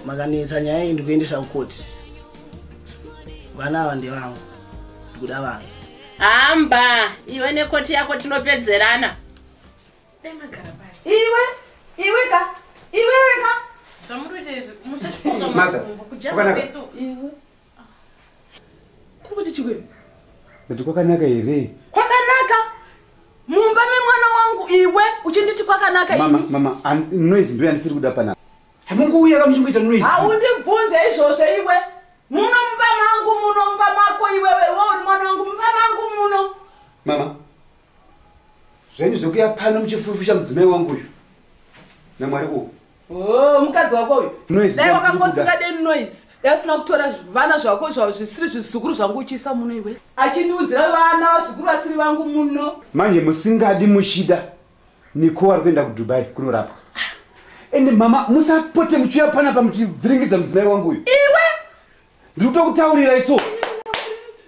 makanetsa nyaya iyi ndikuendesa kukoti. Vana ava ndevangu ndikuda vana hamba iwe nekoti yako tinopedzerana. Iwe iwe ka iwe weka zvamuri izvi Mother, muchachikoka kujamba wakanaka. pesu. Kuri kuti chikwenu kuti kwakanaka here? Kwakanaka. Mumba memwana wangu iwe uchinditi kwakanaka mama noise ndo yandisiri kuda pana hamunguuya kamuchingoita noise. Haundibvunze izvozvo iwe. Muno muno mumba mako iwewe iwe uri mwana wangu mumba mangu muno. Mama zvenyu zvokuya pano muchifurufusha mudzimai wangu uyu namwari uyu? O mukadzi wako uyu? Dai ndo wakangosingade noise. Yasina kutora vana zvako zvavo zvisiri zvizukuru zvangu uchiisa muno iwe? Achindiudzira vana vazukuru vasiri vangu muno. Manje musingadi muchida niko ari kuenda kudubai kunorapwa. Ende mama musapote muchiuya panapa muchivhiringidza mudzimai wangu uyu. Iwe ndiri kutokutaurira iso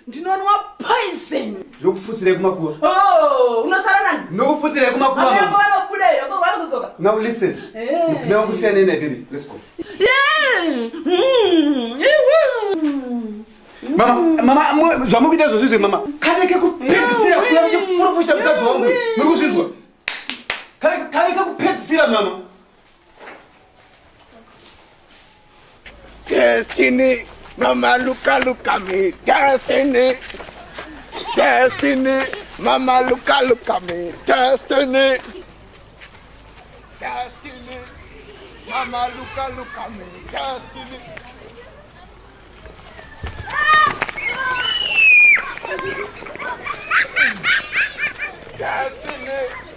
ndinonwa poison. Ndinokufutsirai kumakuva. Oh, unosara nani? Ndinokufutsirai kumakuva now listen. Eh. mudzimai wangu siyanai naye baby. Let's go. Yeah. Mm, iwe. mama mama mu- zvamukuita izvozvizve mama? Kareke kupedzisira kuya muchifurufusha mukadzi wangu. Muri kuzvinzwa? Kareke kupedzisira mama. Destiny, mama luka luka me. Destiny, destiny, mama luka luka me. Destiny, destiny, mama luka luka me. Destiny. Destiny.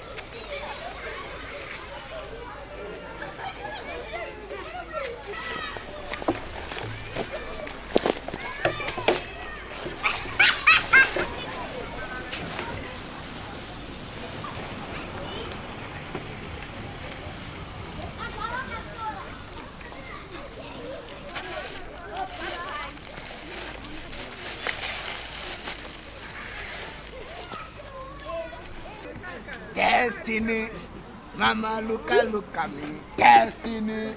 Destiny, mama luka luka me. Destiny,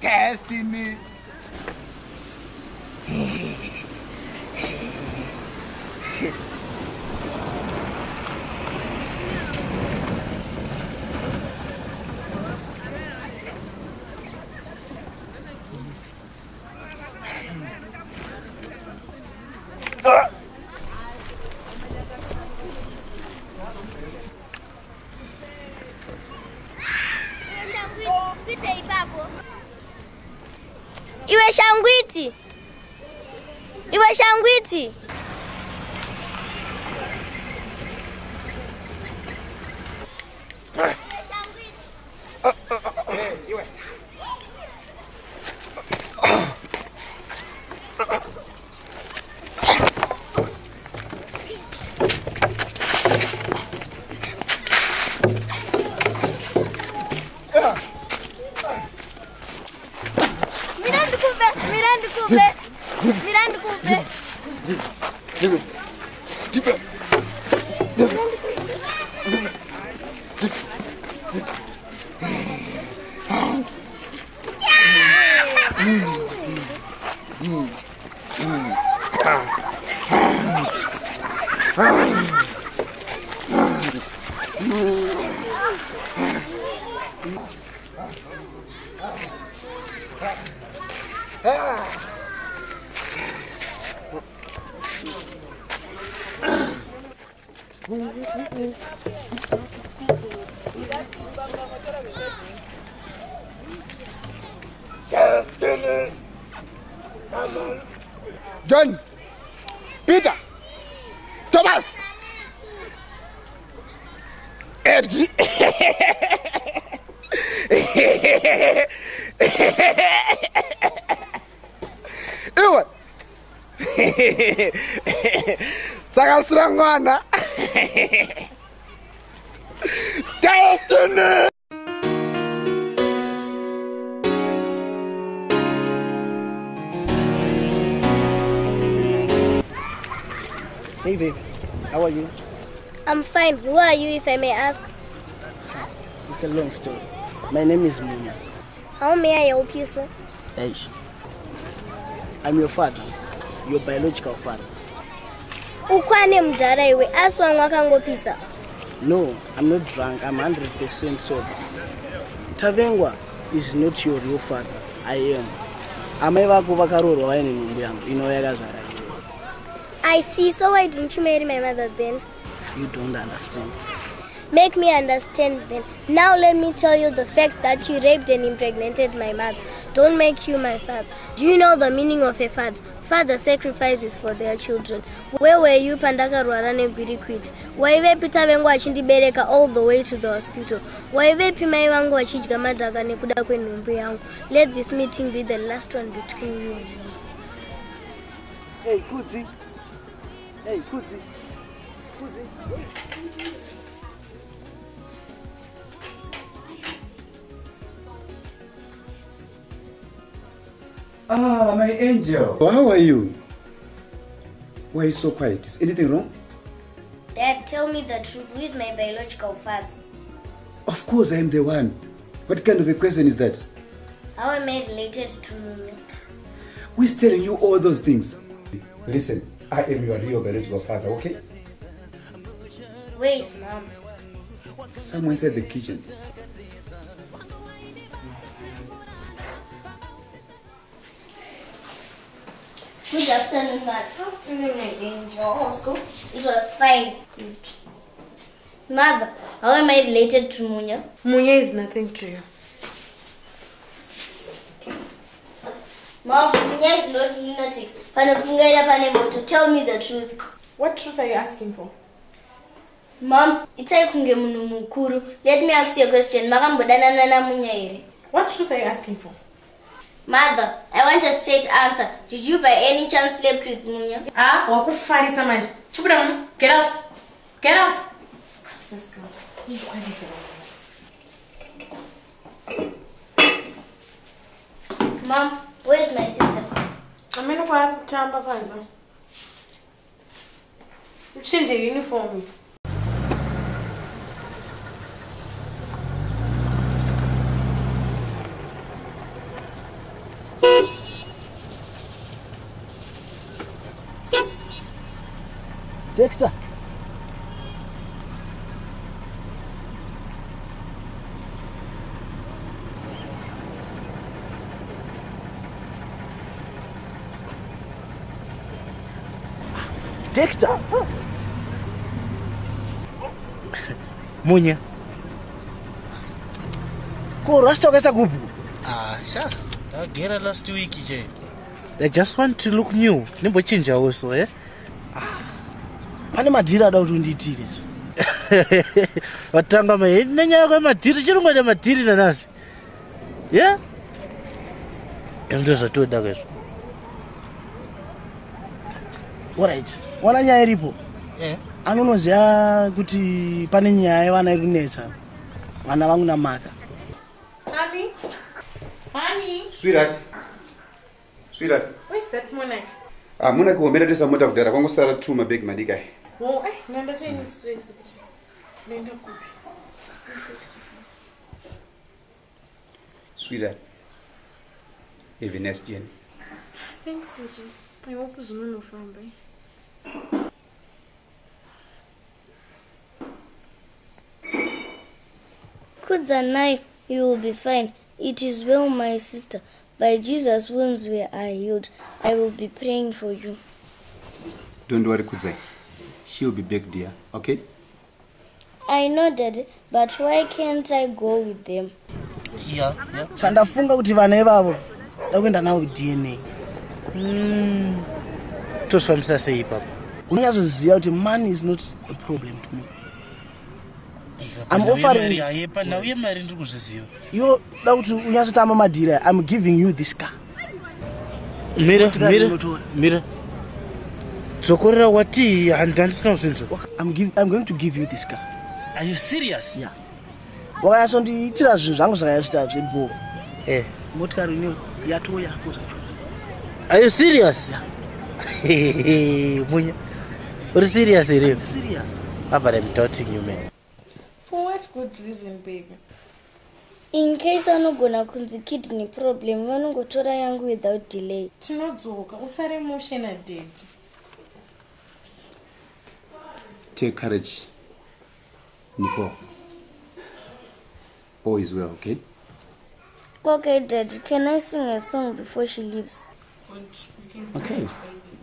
destiny. Saka usina n'wana destiny Hey, babe. How are you? I'm fine. Who are you, if I may ask? It's a long story. My name is Munya. How may I help you, sir? Aish. I'm your father, your biological father. Ukwane mudhara iwe asi wamwe akangopisa No, I'm not drunk. I'm 100% sober. Tavengwa is not your real father. I am. Amai vako vakaroorwa vaine nhumbu yangu inova yakazvara iwe. i see so why didn't you marry my mother then You don't understand it. make me understand then now let me tell you the fact that you raped and impregnated my mother don't make you my father do you know the meaning of a father father sacrifices for their children where were you pandakarwara negwirikwiti waivepi tavengu achindibereka all the way to the hospital waivepi mai vangu vachidya madhaka nekuda kwenhumbu yangu let this meeting be the last one between you and me Hey, Kudzi. Hey, Kudzi. Kudzi. Ah, my angel. How are you? Why are you so quiet? Is anything wrong? dad tell me the truth who is my biological father Of course, I am the one. What kind of a question is that? how am i related to Nunu? Who is telling you all those things? Listen, I am your real biological father, okay? where is mom Someone said the kitchen. Good afternoon, ma'am. Afternoon, angel. How was school? It was fine. Good. Mother, how am I related to Munya? Munya is nothing to you. Mom, Munya is not lunatic. Panafungaira pane moto. Tell me the truth. What truth are you asking for? Mom, itai kunge munhu mukuru. Let me ask you a question. Makambodanana namunya here. What truth are you asking for? Mother, I want a straight answer. Did you by any chance slept with Munya? Ah, wakufarisa manje. Chibuda muno. Get out. Get out. Kasiska. Ukwanisa. Mom, where's my sister? Amene kwatamba kwanza. Uchinje uniform. Dexter. Dexter. munya Ko rasta kesa kupu. ah sha ndagera last week che i just want to look new nimbochinjawo so eh Pane madhiri ada kuti undiitire. vatanga mai nenyaya yako yemadhiri chirongwa chamadhiri nanasi ye endo zvatoda kwezvo Alright. Wana nyaya iripo. Eh. Anonoziva kuti pane nyaya yevana iri kunetsa. Vana vangu namaka. Honey? Sweetheart. Sweetheart. Where's that monarch? Ah, muna kuombera tesa mota kudhara kwangosara two mabhegi madiki aya. Oh, eh, naenda tini stress kuti. Naenda kupi? Sweetheart. Have a nice journey. Thanks, Susan. I hope uzinonofamba. Kudzanai, you will be fine. It is well, my sister. By Jesus' wounds we are healed. I will be praying for you. Don't worry, Kudzai. She will be back, dear. Okay? I know, Daddy, but why can't I go with them? yeah, yeah. Sandafunga kuti vana ivavo ndakuenda navo DNA. tosvambisa sei ipapo Unonyatsoziva kuti money is not a problem to me. I'm offering ayepa nauye mari ndiri kuzviziva. Iwo da kuti unyatsotamba madhira i'm giving you this car. Mira mira mira. Dzokorera wati handandisina kuzvinzwa. I'm, give, i'm going to give you this car. Are you serious? Yeah. Wakanyasondiitira zvinhu zvangu zvakanyasvita zvembo Eh. motikari ine yatoya kuzacho are you serious? Munya. Uri serious here? Serious? Ah, but i'm doubting you man for what good reason baby in case anogona kunzi kidney problem vanongotora yangu without delay tinodzoka usare motion adate Take courage, Nicole. All is well, okay? okay dad can i sing a song before she leaves Okay.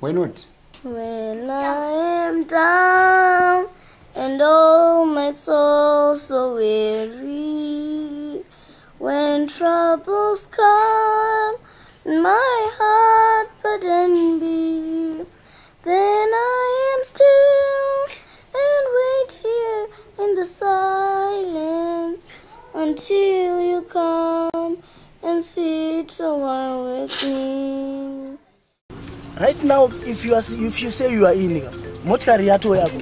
Why not? When I am down and oh my soul so weary, when troubles come, my heart burden be, then I am still and wait here in the silence until you come and sit a while with me. right now if you, are, if you say you are in motikari yatoyako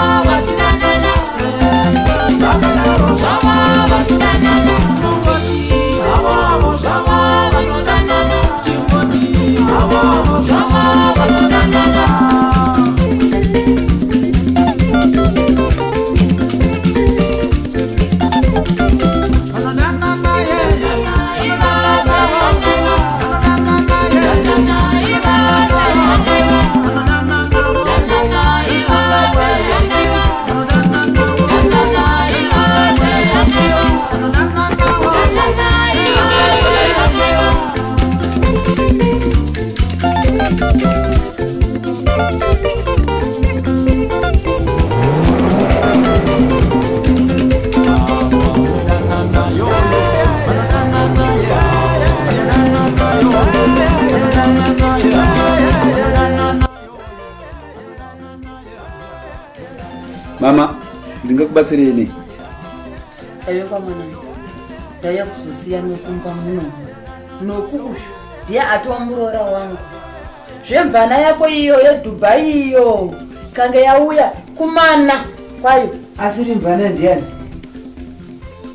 zvemvana yako iyo yedhubai iyo kange yauya kumana kwayo. Asi uri mvana ndiani?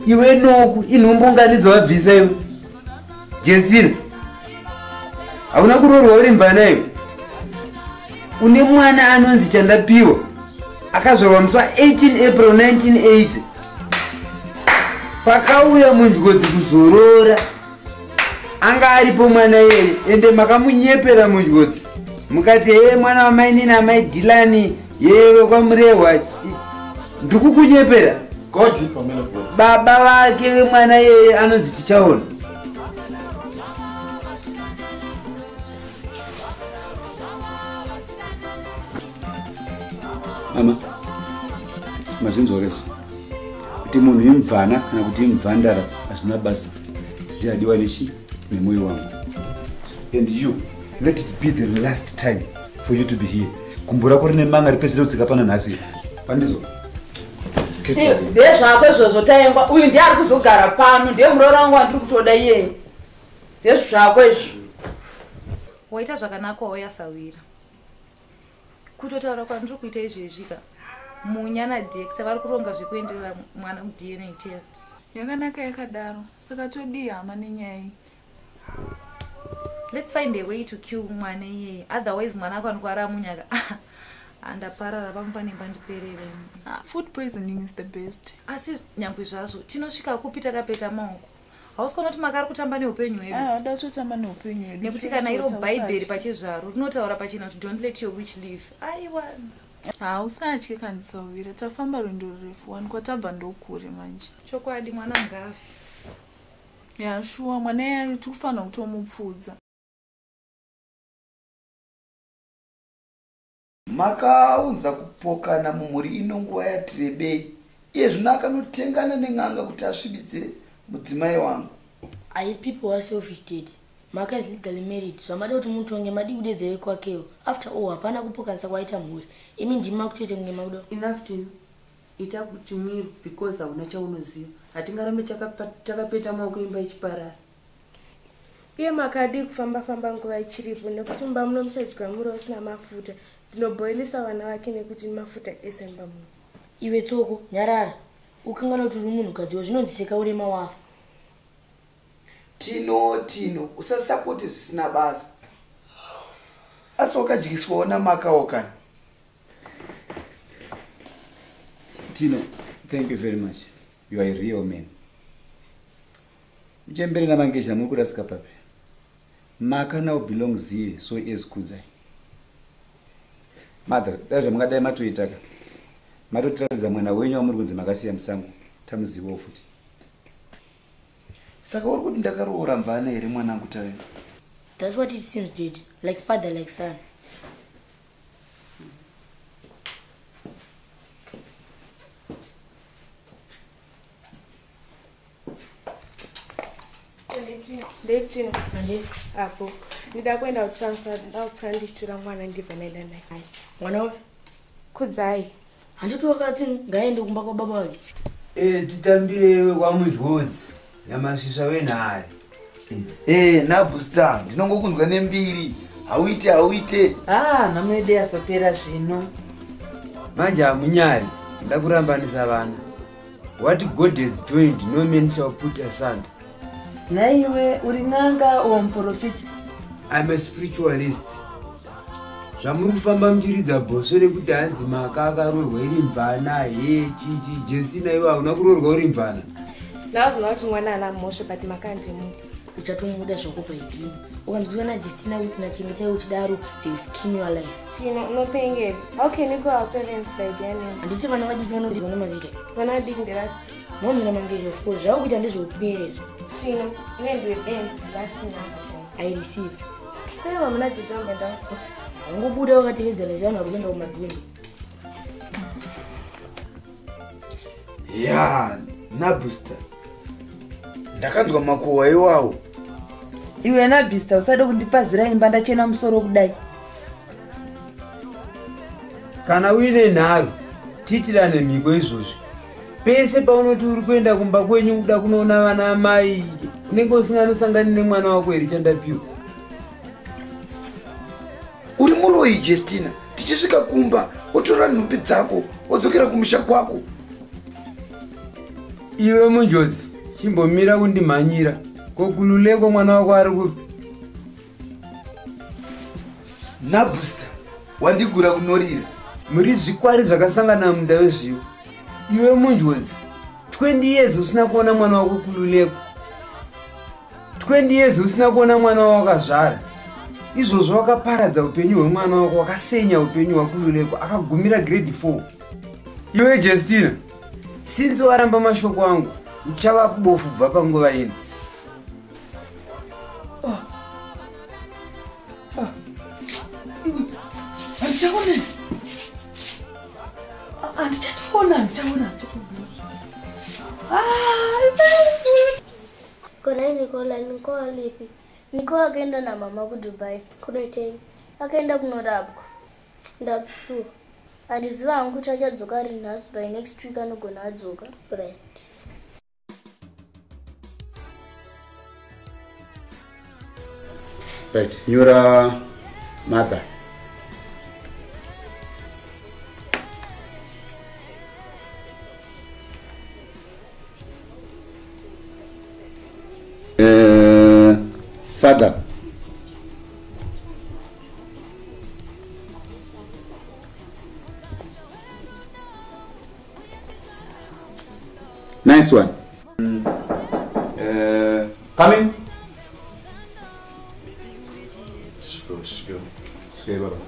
Iwe noku inhumbunganidzo wabvisa iwe jestina hauna kuroorwa uri mvana iwe une mwana anonzi chandapiwa akazvarwa musi wa18 april 1980 pakauya munjodzi kuzorora anga aripo mwana iyeye ende makamunyepera munjodzi mukati heye mwana wamainini amai dhilani yewe kwamurehwa ndikukunyepera. Godi pamene futi baba vake vemwana iyeye anonzi tichaona mama mazvinzwa kezvo kuti munhu imvana kana kuti imvhandara hazvina basa ndinadiwa nechi nemwoyo wangu. And you let it be the last time for you to be here. Gumbo rako rine manga ripedzere kudzika pana nhasi. Pandizo. Ndiye zvako izvozvo taengwa. Uyu ndiye ari kuzogara pano ndiye muroora wangu wandiri kutoda iyeye ndiye zvako izvo. Waita zvakanaka wauya sawira. Kutotaura kwandiri kuita izvezvika munya nadexa vari kuronga zvekuenderera mwana kudna test. Yakanaka yakadaro. Saka todii hama nenyaya iyi let's find a way to kill mwana iyeye otherwise mwana akandwara amunyaka handaparara pamwe panemba ndiperere food poisoning is the best. Asi nyange zvazvo tinosvika kupi takapeta maoko. Hausi kuona kuti makari kutamba neupenyu hwedu? Hada kutotamba neupenyu hwedu. Nekuti kana iro bhaibheri pachizvaro rinotaura pachena kuti don't let your witch live aiwa ha usingatye kandisawira tafamba rwendo rurefu wani kwatabva ndokure manje. Chokwadi mwana ngafi ya shuwa mwana yayo tikufanira kutomupfudza makaunza kupokana mumhuri ino nguva yatirebei iye zvino akanotengana nen'anga kuti asvibise mudzimai wangu. Ai people are selfish dad maka is legally married. Zvamada kuti mutonge madi kudedzere kwakewo after all hapana kupokanisa kwaita mhuri. Imi ndimi makutete kunge makuda enough tin ita kuti mwiru because hauna chaunoziva hatingarambe takapeta maoko imba ichiparara. Uye makadi kufamba famba nguva ichiripo nekuti mumba muno muchadya muri usina mafuta ndinobhoilisa vana vake nekuti mafuta ese mumba muno iwe tsoko nyarara. Ukangana kuti uri munhukadziwo zvinonziseka urema wafa. Tino tino usasapoti zvisina basa. Asi wakadyiswawo namakawo kani tino thank you very much. You are a real man. Muchembere namangesha muri kurasika papi maka now belongs here so as mother dai zvamungadai matoitaka. Matotiratidza mwana wenyu wamuri kunzi makasiya musango. Tamuzivawo futi. Saka uri kuti ndakaroora mvana here mwanangu tayo? Thats what it seems dad like father like son ndechino apo. Ndida kuenda kutransfer ndakutsva ndichitora mwana ndibva naenda naye. Mwana we? Kudzai. Handiti wakati ngaende kumba kwababa wake? E titambire kwamudvodzi namasvisva wenhare e nabusta ndinongokunzwa nembiri. Hauite hauite. Ah nhamo yedu yazopera zvino. Manje hamunyari. Nda kurambanisa vana. What god has joined no man shall put asunder naiwe uri n'anga or muprofita i'm a spiritualist. Zvamuri kufamba muchiridza bhoso rekuti hanzi maka akaroorwa iri mvana he chichi jesina iwe hauna kuroorwa uri mvana? Ndauziva kuti mwana ana mhosva but makandimuda uchatomuda zvako paigini ukanzwiwa najustina kuti nachengetai uchidaro they skin your life. Tino unopengera how can you go our parents by their name? Handiti vana vadiki vanodzwa nemazita vana vadiki nderati. Momina mangezo of course zvava kuita ndezveupengerera tino ndiwe bens last number i receive kune vamuna dzitombe ndausa wangobuda wakatevedzana sevanhu vari kuenda kumadhuni ya nabusta ndakanzwa makohwa iwawo. Iwe nabhista usade kundipazira imba ndachena musoro kudai. Kana uine nharo tiitirane mhiko izvozvi pese paunoti uri kuenda kumba kwenyu kuda kunoona vana mai unenge usinganosangani nemwana wako here chandapiwa? Uri muroi justina. Tichisvika kumba wotora nhumbi dzako wodzokera kumusha kwako. Iwe munjodzi chimbomira kundimhanyira. Kokululeko mwana wako ari kupi nabusta wandigura kunorira. Muri zvikwari zvakasangana munda wezviyo iwe munjodzi 20 years usina kuona mwana wako kululeko 20 years usina kuona mwana wako akazvara. Izvozvo wakaparadza upenyu hwemwana wako wakasenya upenyu hwakululeko akagumira grade 4 iwe justina sinzi waramba mashoko angu uchava kubofu bva panguva ino. Handichaone handichatoona handichaona konai nikola nikoa lipi? Niko akaenda namama kudubai kunoitei akaenda kunorapwa ndamshuwa handiziva hangu kuti achadzoka ari nhasi by next week anogona adzoka. Right. Right nyora mother Uh, father nice one uh, coming Spill, spill. Spill, baba.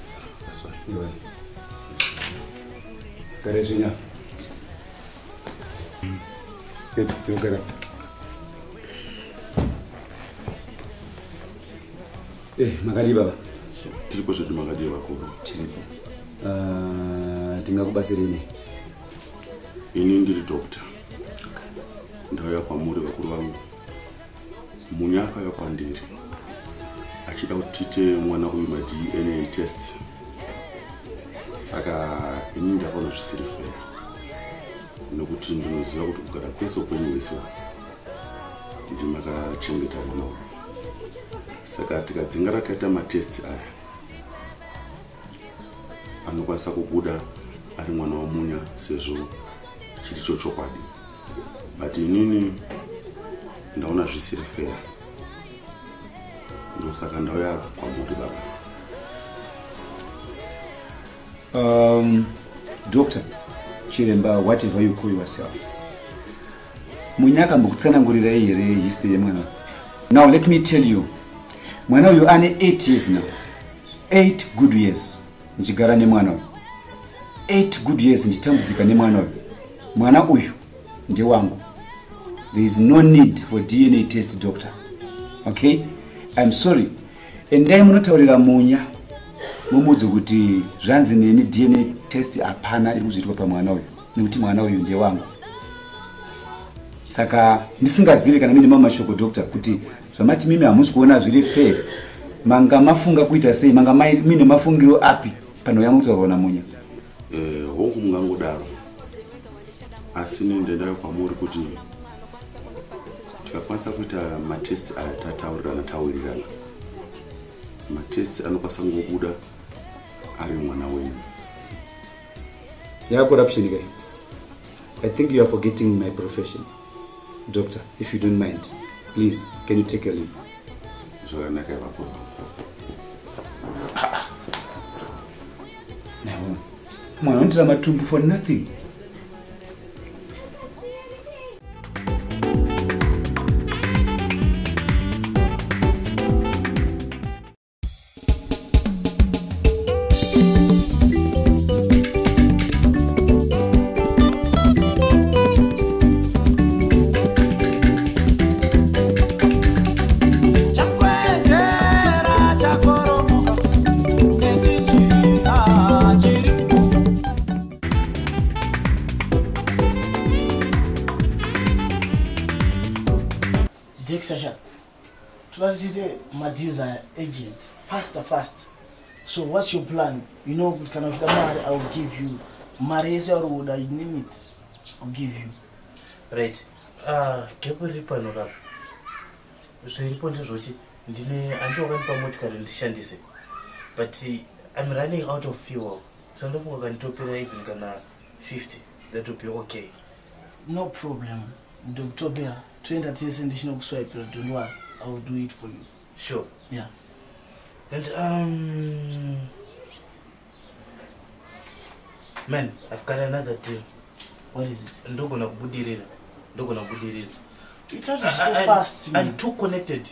That's Eh, makadi baba. tiripo zvedu makadi vakuru. Tiripo. Uh, tingakubatsirini. ini ndiri dokta ndauya kwamuri vakuru vangu. Munya akauya kwandiri achida kuti tiite mwana uyu madna test saka ini ndakaona zvisiri fea nokuti ndinoziva kuti kugara kwese upenyu hwese ndimakachengeta uyu saka tikadzingara taita matesti aya. Anokwanisa kubuda ari mwana wamunya sezvo chiri chochokwadi but inini ndaona zvisiri fea ndosaka ndauya kwamuri baba. Um, doctor chiremba whatever you call yourself. Munya akambokutsanangurirai here history yemwana now let me tell you mwana uyu ane 8 years now. 8 good years. Ndichigara nemwana uyu. 8 good years ndichitambudzika nemwana uyu. Mwana uyu ndewangu there is no need for dna test doctor. Okay? I'm sorry. Endai munotaurira munya mumudze kuti zvanzi neni dna test hapana iri kuzoitwa pamwana uyu. Nekuti mwana uyu ndewangu saka ndisingazivi kana mine mamashoko doctor kuti zvamati mimi hamusi kuona zviri fair manga mafunga kuita sei manga mine mafungiro api? Panouya mukutaurwa namunya Eh, hongu mungangodaro asi ini ndendauya kwamuri kuti. Tikakwanisa kuita matesti aya tataurirana tawirirana matesti anokwanisa kungobuda ari mwana wenyu yakorruption kai i think you are forgetting my profession. Doctor if you don't mind please can you take a leave? Zvakanaka ivako Nawo. mwana unotira matumbu for nothing fast. So what's your plan? You know kuti kana uchida mari i will give you. Mari yese yauri kuda you name it. Ill give you. Right. Ah, gepo riri pano kapa zviripo ndezvoti ndine andi wakanipa motikari ndishandise. But i'm running out of fuel. So ndofunga kanditopera even kana 50 that would be okay. No problem. Ndokutopera toenda tese ndichinokuswipira don't worry. I will do it for you. Sure. Yeah and um man i've got another deal. What is it? Ndogona kubudirira. Ndogona kubudirira. You thought it's so fast, man. i'm too connected.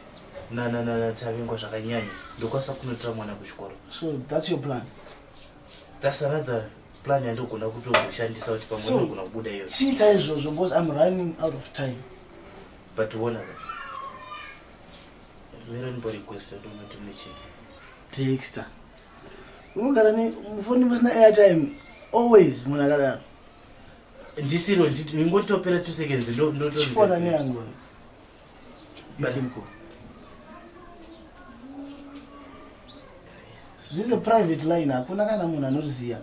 Na na na tsavengwa zvakanyanya. Ndokwanisa kunotora mwana kuchikoro. So that's your plan? That's another plan yandogona kutogoshandisa kuti pamwe ndogona kubuda iyo chiita izvozvo because i'm running out of time. But wona mironbo request ndomati texta unogara mufoni musina airtime always munhu akadaro. Ndisiro ingotopera two seconds chifona neyangu this is a private line hakuna kana munhu anoziya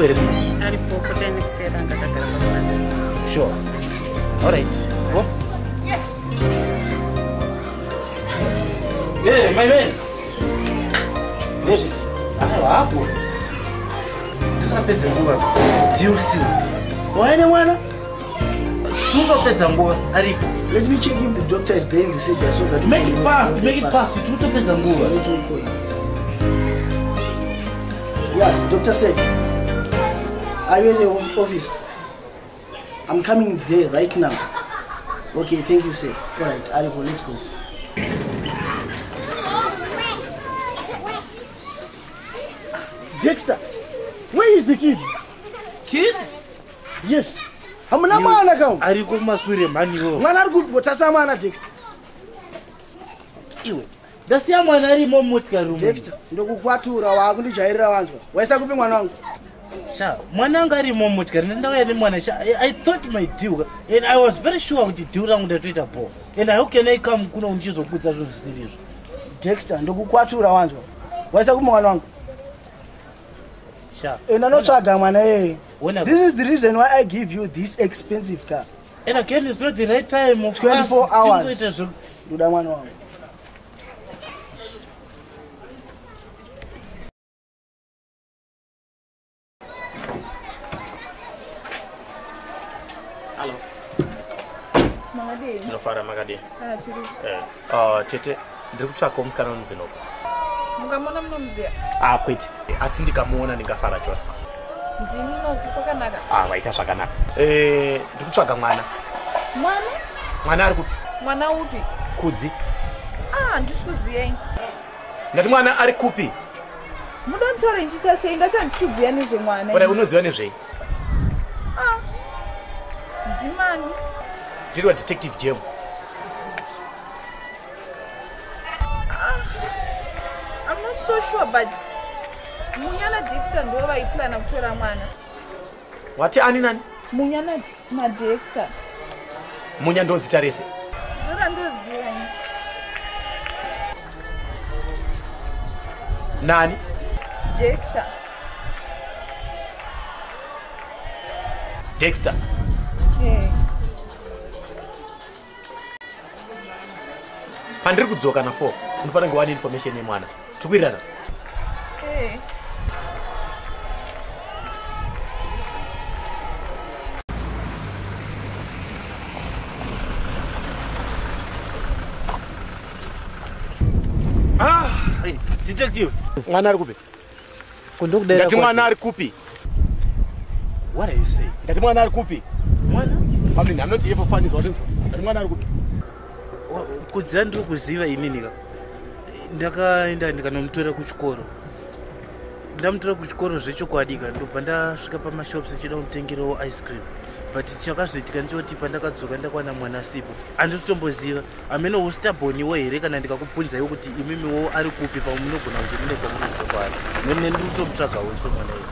aripo here munhu aripo potaende kusiyera ndakagara pamwana sure alright go Hey, my man. Ndezviti? Hapo. Tisapedze nguva. Deal sealed. waine mwana Tutopedza nguva. Aripo. let me check if the doctor is there in the surgery so that Make it fast, make it fast. Tutopedza nguva. yes doctor said are you in the of- office. I'm coming there right now. Okay thank you sir. All right aripo let's go. Dexter where is the kid? Kid? Yes. Hamuna mwana kam ari kumasure mhaniwo mwana ari kupi tasa mwana dexter. Iwe ndasiya mwana arimo motikari dexter ndokukwatura waakundijairira wanzwa. Waisa kupi mwana wangu sha mwana anga arimo motikari ndandauya nemwana sha I- thought my deal and i was very sure kuti deal rangu ndatoita po and how can i come kuno ndichizokudza zvinhu zvisiri izvo? Dexter ndokukwatura wanzwa waisa kupi mwana wangu? Sha. Ena notsvaga mwana yeye this is the reason why i give you this expensive car. And again it's not the right time of 24 us hours. ndoda mwana wangu makadini? Tinofara makadini tiri. Eh, ah, tete ndiri kutsvakawo musikana unodzinoko mukamona munomuziya ah kwete. Asi ndikamuona ndingafara chose. Ndini noku kwakanaka. Ah vaita zvakanaka. Eh, ndiri kutsvaga mwana. Mwana? Mwana ari kupi mwana upi? kudzi. Ah handisi kuziyai ndati mwana ari kupi? Mudontaura nchiita sei? Ngati handisi kuziya nezvemwana unoziva nezvei? Ah, ndimani ndiri wadetective jam i'm not so sure but munya nadexter ndo vaiplana kutora mwana. Wati ani nani? Munya na- nadexter munya ndo zita rese. Ndoda ndoziva nani? Dexter. Dexter. Eh, pandiri kudzoka na 4 unofanira kunge wane information yemwana tikwirirana eh. detective. Mwana ari kupi? Ndati mwana ari kupi? What are you saying? Ndati mwana ari kupi? Mwana? Pamini i'm not here for fun is what ndati mwana ari kupi kudziva ndiri kuziva ininika ndakaenda ndikanomutora kuchikoro. Ndamutora kuchikoro zvechokwadi ka ndobva ndasvika pamashops ichida kumutengerawo ice cream. But chakazoitika ndechoti pandakadzoka ndakwana mwana asipo. Handisitomboziva amenowo staboniwo here kana ndikakubvunzaiwo kuti imimiwo ari kupi pamunogona kuti mune kwamunoziva kwaari none ndiri kutomutsvagawo so mwana iyi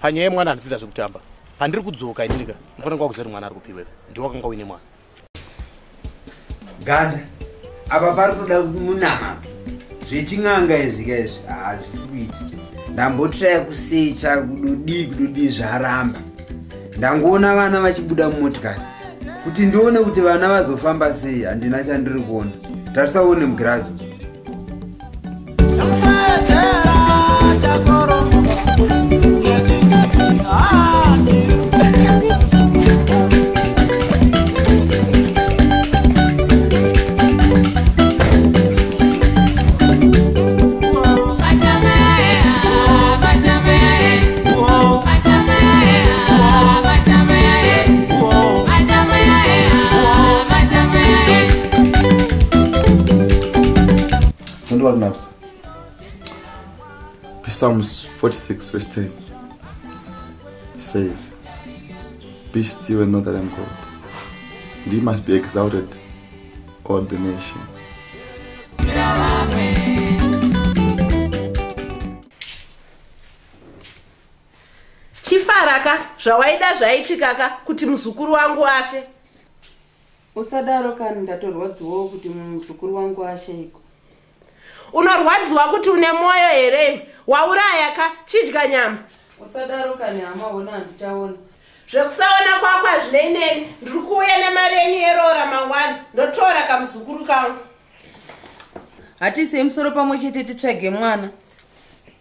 panyaya yemwana handisita zvekutamba. Pandiri kudzoka ininika unofanira kunga kuziva kuti mwana ari kupi wewe ndiwakanga uine mwana ganda. Apa pari kuda munama? Zvechin'anga izvi ka izvi? Hazvisi kuita ndambotraya kusecha kudodii kudodii zvaramba. Ndangoona vana vachibuda mumotikari. Kuti ndione kuti vana vazofamba sei handina chandiri kuona. Tarisawo nemugirazi Don't Psalms 46 verse 10 says, Be still and know that I am God. And he must be exalted, all the nation. chifaraka zvawaida zvaitikaka kuti muzukuru wangu afe usadaro kani ndatorwadziwawo kuti muzukuru wangu ashaiko unorwadziwa kuti une mwoyo here? Wauraya ka? Chidya nyama. Usadaro kani hamaona handichaona zvekusaona kwako hazvinei neni ndiri kuuya nemari yenyu yeroora mangwana ndotora kamuzukuru kangu. Hatisei musoro pamwe chete titsvage mwana.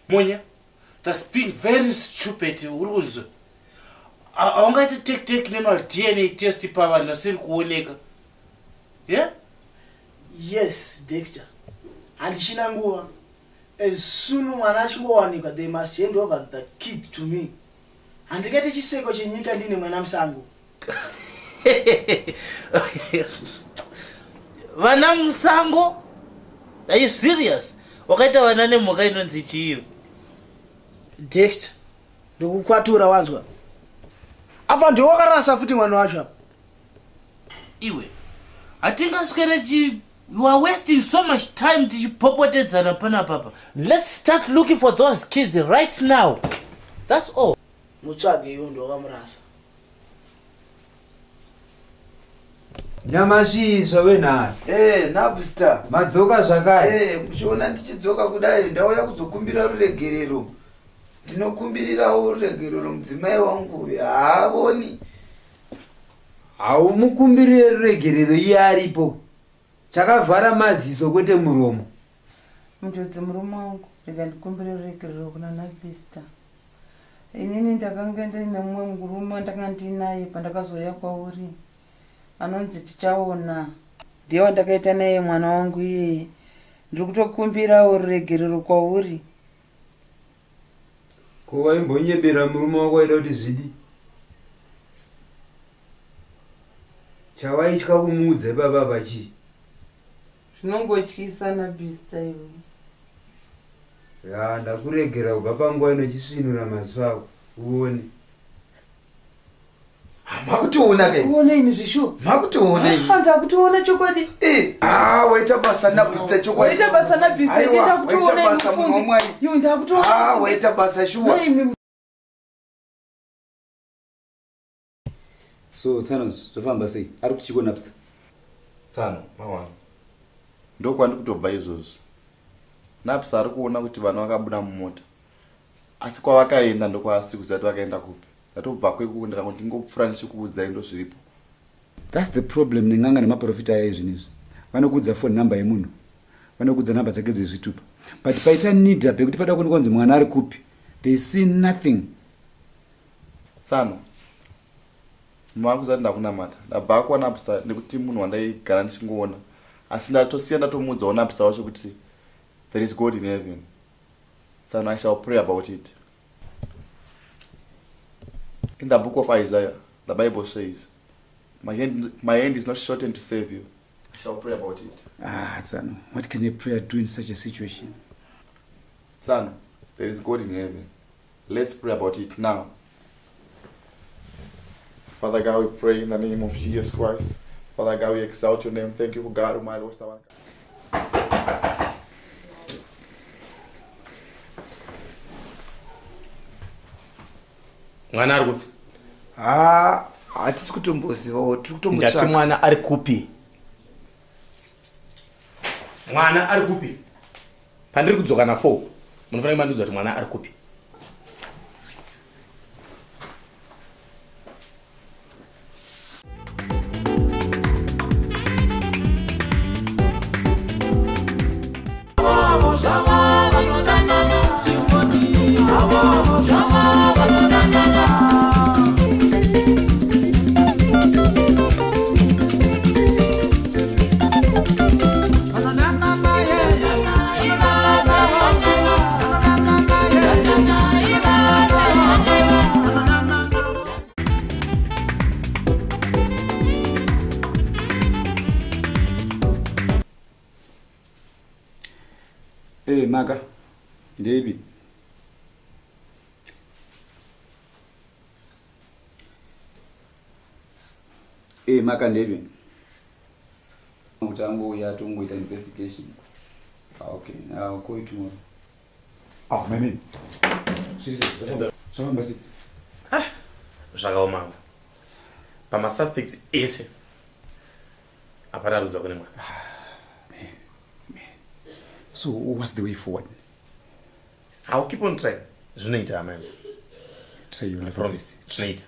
Monya thats being very stupid uri kunzwa Ha- haungaiti tektek nemadna test pavanhu vasiri kuoneka. Ye yes dexter handichina nguva. As soon mwana achingowanikwa they must hand over the kid to me. Handikaiti chiseko chenyika ndine mwana musango. Vana musango? Are you serious? Wakaita vana nemhuka inonzi chiiro dexter ndikukwatura wanzwa. Apa ndiwe wakarasa futi mwana wacho apa? Iwe hatingaswere chi you are wasting so much time tichipopotedzana panapapa let's start looking for those kids right now. That's all. Mutsvage iwo ndiwakamurasa nyamashi zvawenhari Eh, nabster madzoka zvakare. Eh, muchiona ndichidzoka kudai ndauya kuzokumbira ruregerero. Ndinokumbirirawo ruregerero mudzimai wangu. Haavoni. Haumukumbirire ruregerero iye aripo chakavhara maziso kwete muromo. Mutodzi murume wangu rega ndikumbire ruregerero kuna nabista inini ndakanga ndiine mumwe murume wandakanga ndiinaye pandakazouya kwauri anonzi tichaona. Ndiye wandakaita naye mwana wangu iyeye ndiri kutokumbirawo ruregerero kwauri. Ko waimbonyebera murume wako waida kuti zvidi chawaitya kumuudza baba pachii zvinongotyisa nabista iwe ya ndakuregera kubva panguva inochisvinura maziso ako. Uone. Makutiona kai uone ini zvishu makutiona ini? Ndakutiona chokwadi. Ah waita basa nabista chokwadi. Waita basa nabista Aiwa, ndakutoona basa iwe ndakutoona ah waita basa shuwa so tsano zvofamba sei? Ari kuti chiko napsta tsano mawani ndokwandi kutobva izvozvi napsa ari kuona kuti vana vakabuda mumota. Asi kwavakaenda ndokwaasi kuziva kuti vakaenda kupi. Ndatobva kwekuku ndikangoti ndingopfuura ndichikuudzai ndo zviripo. Thats the problem neng'anga nemaprofita aya izvinizvi. Vanokuudza foni namba yemunhu. Vanokuudza namba dzake dzezvitupa. But paita nidha pekuti pada kuonekwa kunzi mwana ari kupi they see nothing. Tsano mavakuziva kuti ndakunamata ndabva kuwa napsa nekuti munhu wandaigara ndichingoona asi ndatosiya ndatomuudzawo napsa wacho kuti there is god in heaven tsano i shall pray about it in the book of isaiah the bible says my hand, my hand is not shortened to save you i shall pray about it ah tsano what can a prayer do in such a situation Son, there is God in heaven. Let's pray about it now. Father God, we pray in the name of Jesus Christ. Father God, we exalt your name. Thank you for God, Almighty. What's the mwana ari kupi? Ha hatisi kutombozivawo. Tiri ndati kutomutsvaka mwana ari kupi? Mwana ari kupi? Pandiri kudzoka na4 munofanira kumandiudza kuti mwana ari kupi e maka ndeipi kuti angouya tongoita investigation. Ah, okay. I'll call you tomorrow oh my man zvafamba sei zvakaomanga pamasuspects ese hapana ruziva kune mwana. So what's the way forward? Ill keep on trying. Zvinoita amai try your Promise. zvinoita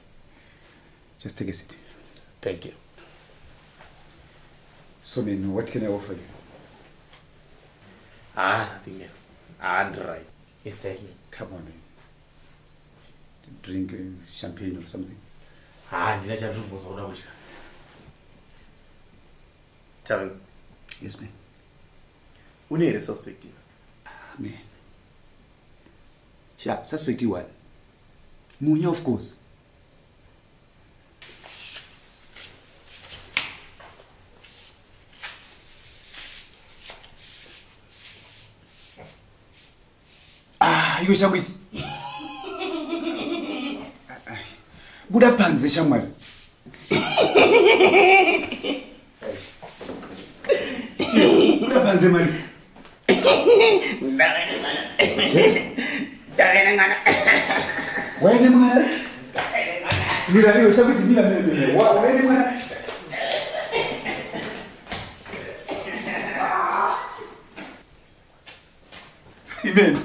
just take a seat. Thank you so man what can i offer you? Ah nothing else ah right. me. Come on man. drink uh, champagne or something. Ah ndina kuda Tell me. yes man une here suspect man sha suspect you what? munya of course iwe shangu ichi buda panze shamwari buda panze mani waene mwana. Mira iwe shangu ichi mira mira mira Wa- waene mwana. Amen.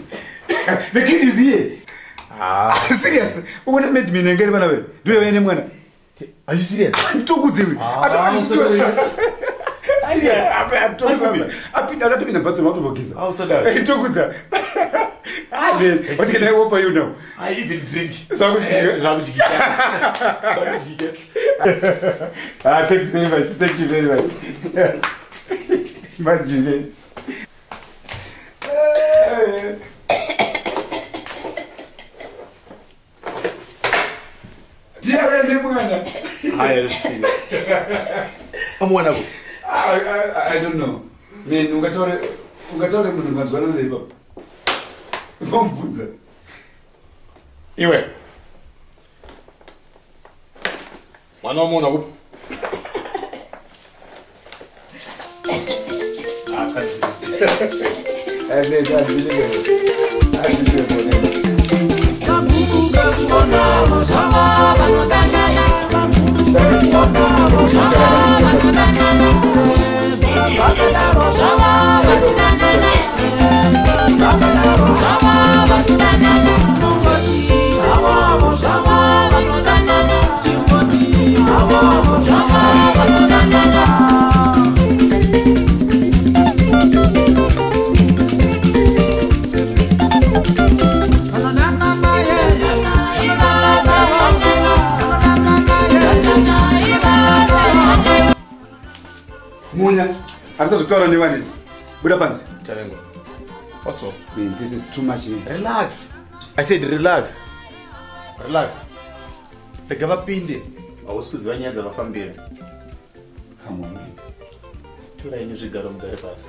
The kid is here. Ah, serious. Ubona made bana. Ndiwe mwana. Are you serious? Mina bathroom atobogisa. How so that? Ntukudza. Man. What can I offer you now? I even drink. Zakuti Zakuti Ah, thanks very much. Thank you very much. Imagine. Ndiye wene mwana. Haya, sina. Amwana ko. I, I, don't know. Man, ungataure ungataure munhu ngadzwana naye baba. Vomubvunza. Iwe. Mwana wamona Sama, Munya. Hatisazotaura nevanisi. Buda pansi. Tarengo. What's wrong? Man, this is too much. Relax. I said relax. Relax. Rega vapinde. Hausi kuziva nyaya dzavafambira. Come on. Torai nezvigaro mugare pasi.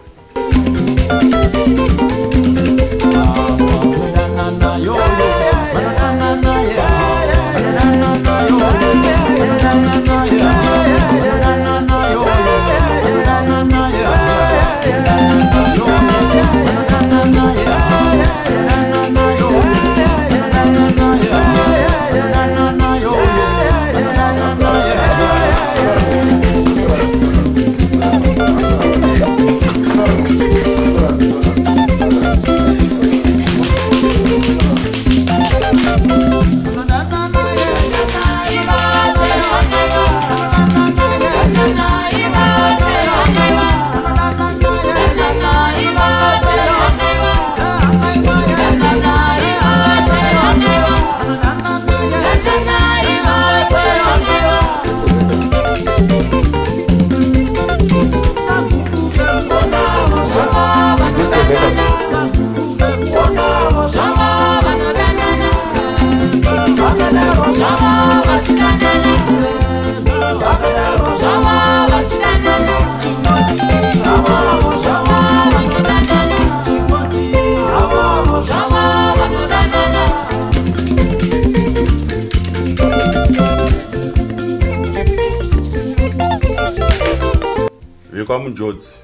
Vekwamunjodzi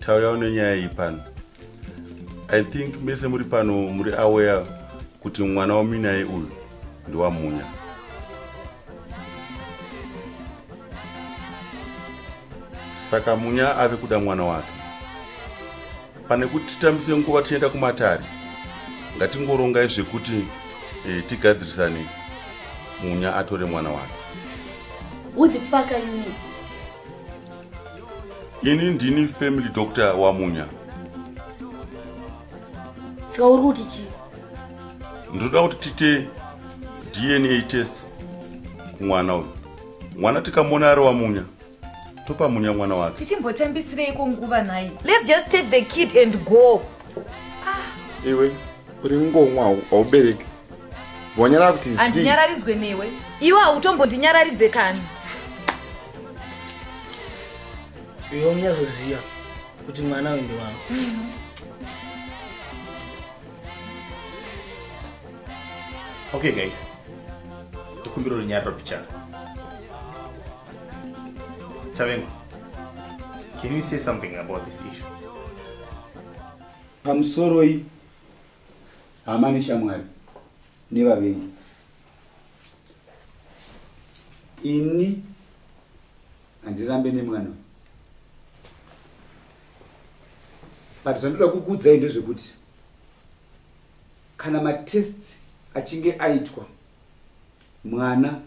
taurawo nenyaya iyi pano. I think mese muri pano muri aware kuti mwana waminai uyu ndiwamunya saka munya ave kuda mwana wake. Pane kuti titambise nguva tichienda kumatare ngatingorongai zvekuti e, tigadzirisane. Munya atore mwana wake. Are you? ini ndini family doctor wamunya Saka uri kuti chii? ndinoda kuti tiite dna test kumwana uyu. Mwana tikamona ari wamunya topa munya mwana wake. Tichimbotambisireiko nguva nhai. Let's just take the kid and go. Iwe uri ngomwa haubereki vonyara kuti zi handinyararidzwe newe. Iwe hautombondinyararidze kana iwe unyazoziva kuti mwana uyu ndi wangu. Okay guys. Ndikumbira runyariro pichana chavengu can you say something about this issue? Pamusoroi hama neshamwari nevavengi. Ini handirambe nemwana but zvandoda kukuudzai ndezvekuti kana matest achinge aitwa mwana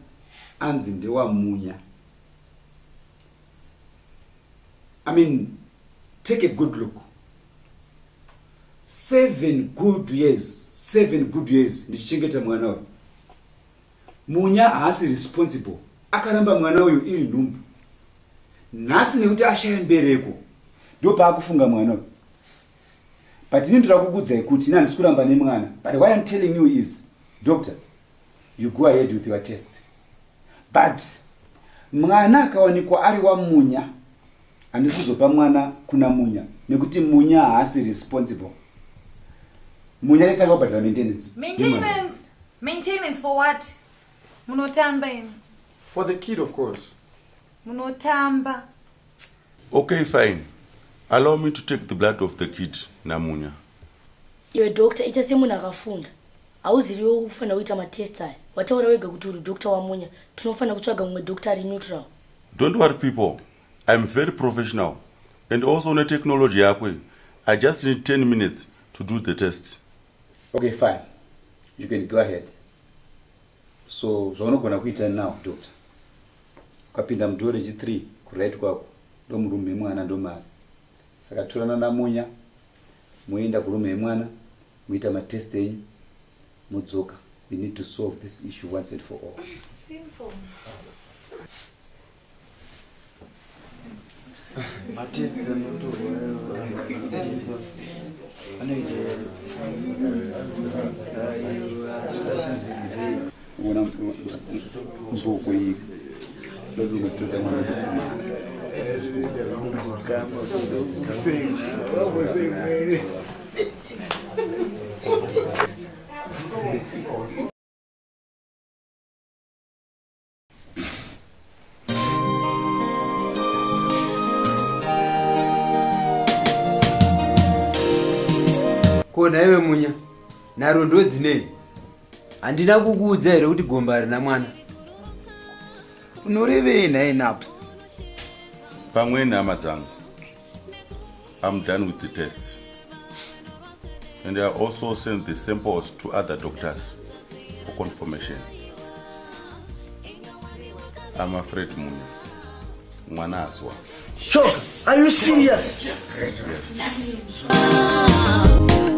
anzi ndewamunya i mean take a good look. Seven good years seven good years ndichichengeta mwana uyu. Munya haasi responsible. Akaramba mwana uyu iri nhumbu nhasi nekuti ashaya mbereko ndo paakufunga mwana uyu. But ini ndoda kukuudzai kuti ina handisi kuramba nemwana but what im telling you is doctor you go ahead with your test. But mwana akawanikwa ari wamunya handisi kuzopa mwana kuna munya nekuti munya haasi responsible. Munya netanga kubhadhira maintenance. Maintenance. Maintenance for what? Munotamba imi for the kid of course. Munotamba. Okay fine. Allow me to take the blood of the kid namunya. Iwe dokta ita semunhu akafunda hauziriwo kufanira kuita matest aya wataura wega kuti uri dokta wamunya tinofanira kutsvaga mumwe dokta ari neutral. Don't worry people i'm very professional. And also netechnology yakwe i just need 10 minutes to do the test. Okay fine. You can go ahead. So zvaunogona kuita now doctor? Ukapinda mudhoo rechi3 kuright kwako ndo murume yemwana ndo mari saka torana namunya moenda kurume yemwana moita matest enyu modzoka we need to solve this issue once and for all. Simple matest anotorwa anoita ona mboko iyi. Lodokutoda kona iwe munya nharo ndo dzinei handina kukuudza here kuti gomba harina mwana unorevei nhaye naps pamwe hama dzangu i'm done with the tests and i also sent the samples to other doctors for confirmation i'm afraid munya mwana aswa Sure. Are you serious? yes. Ah.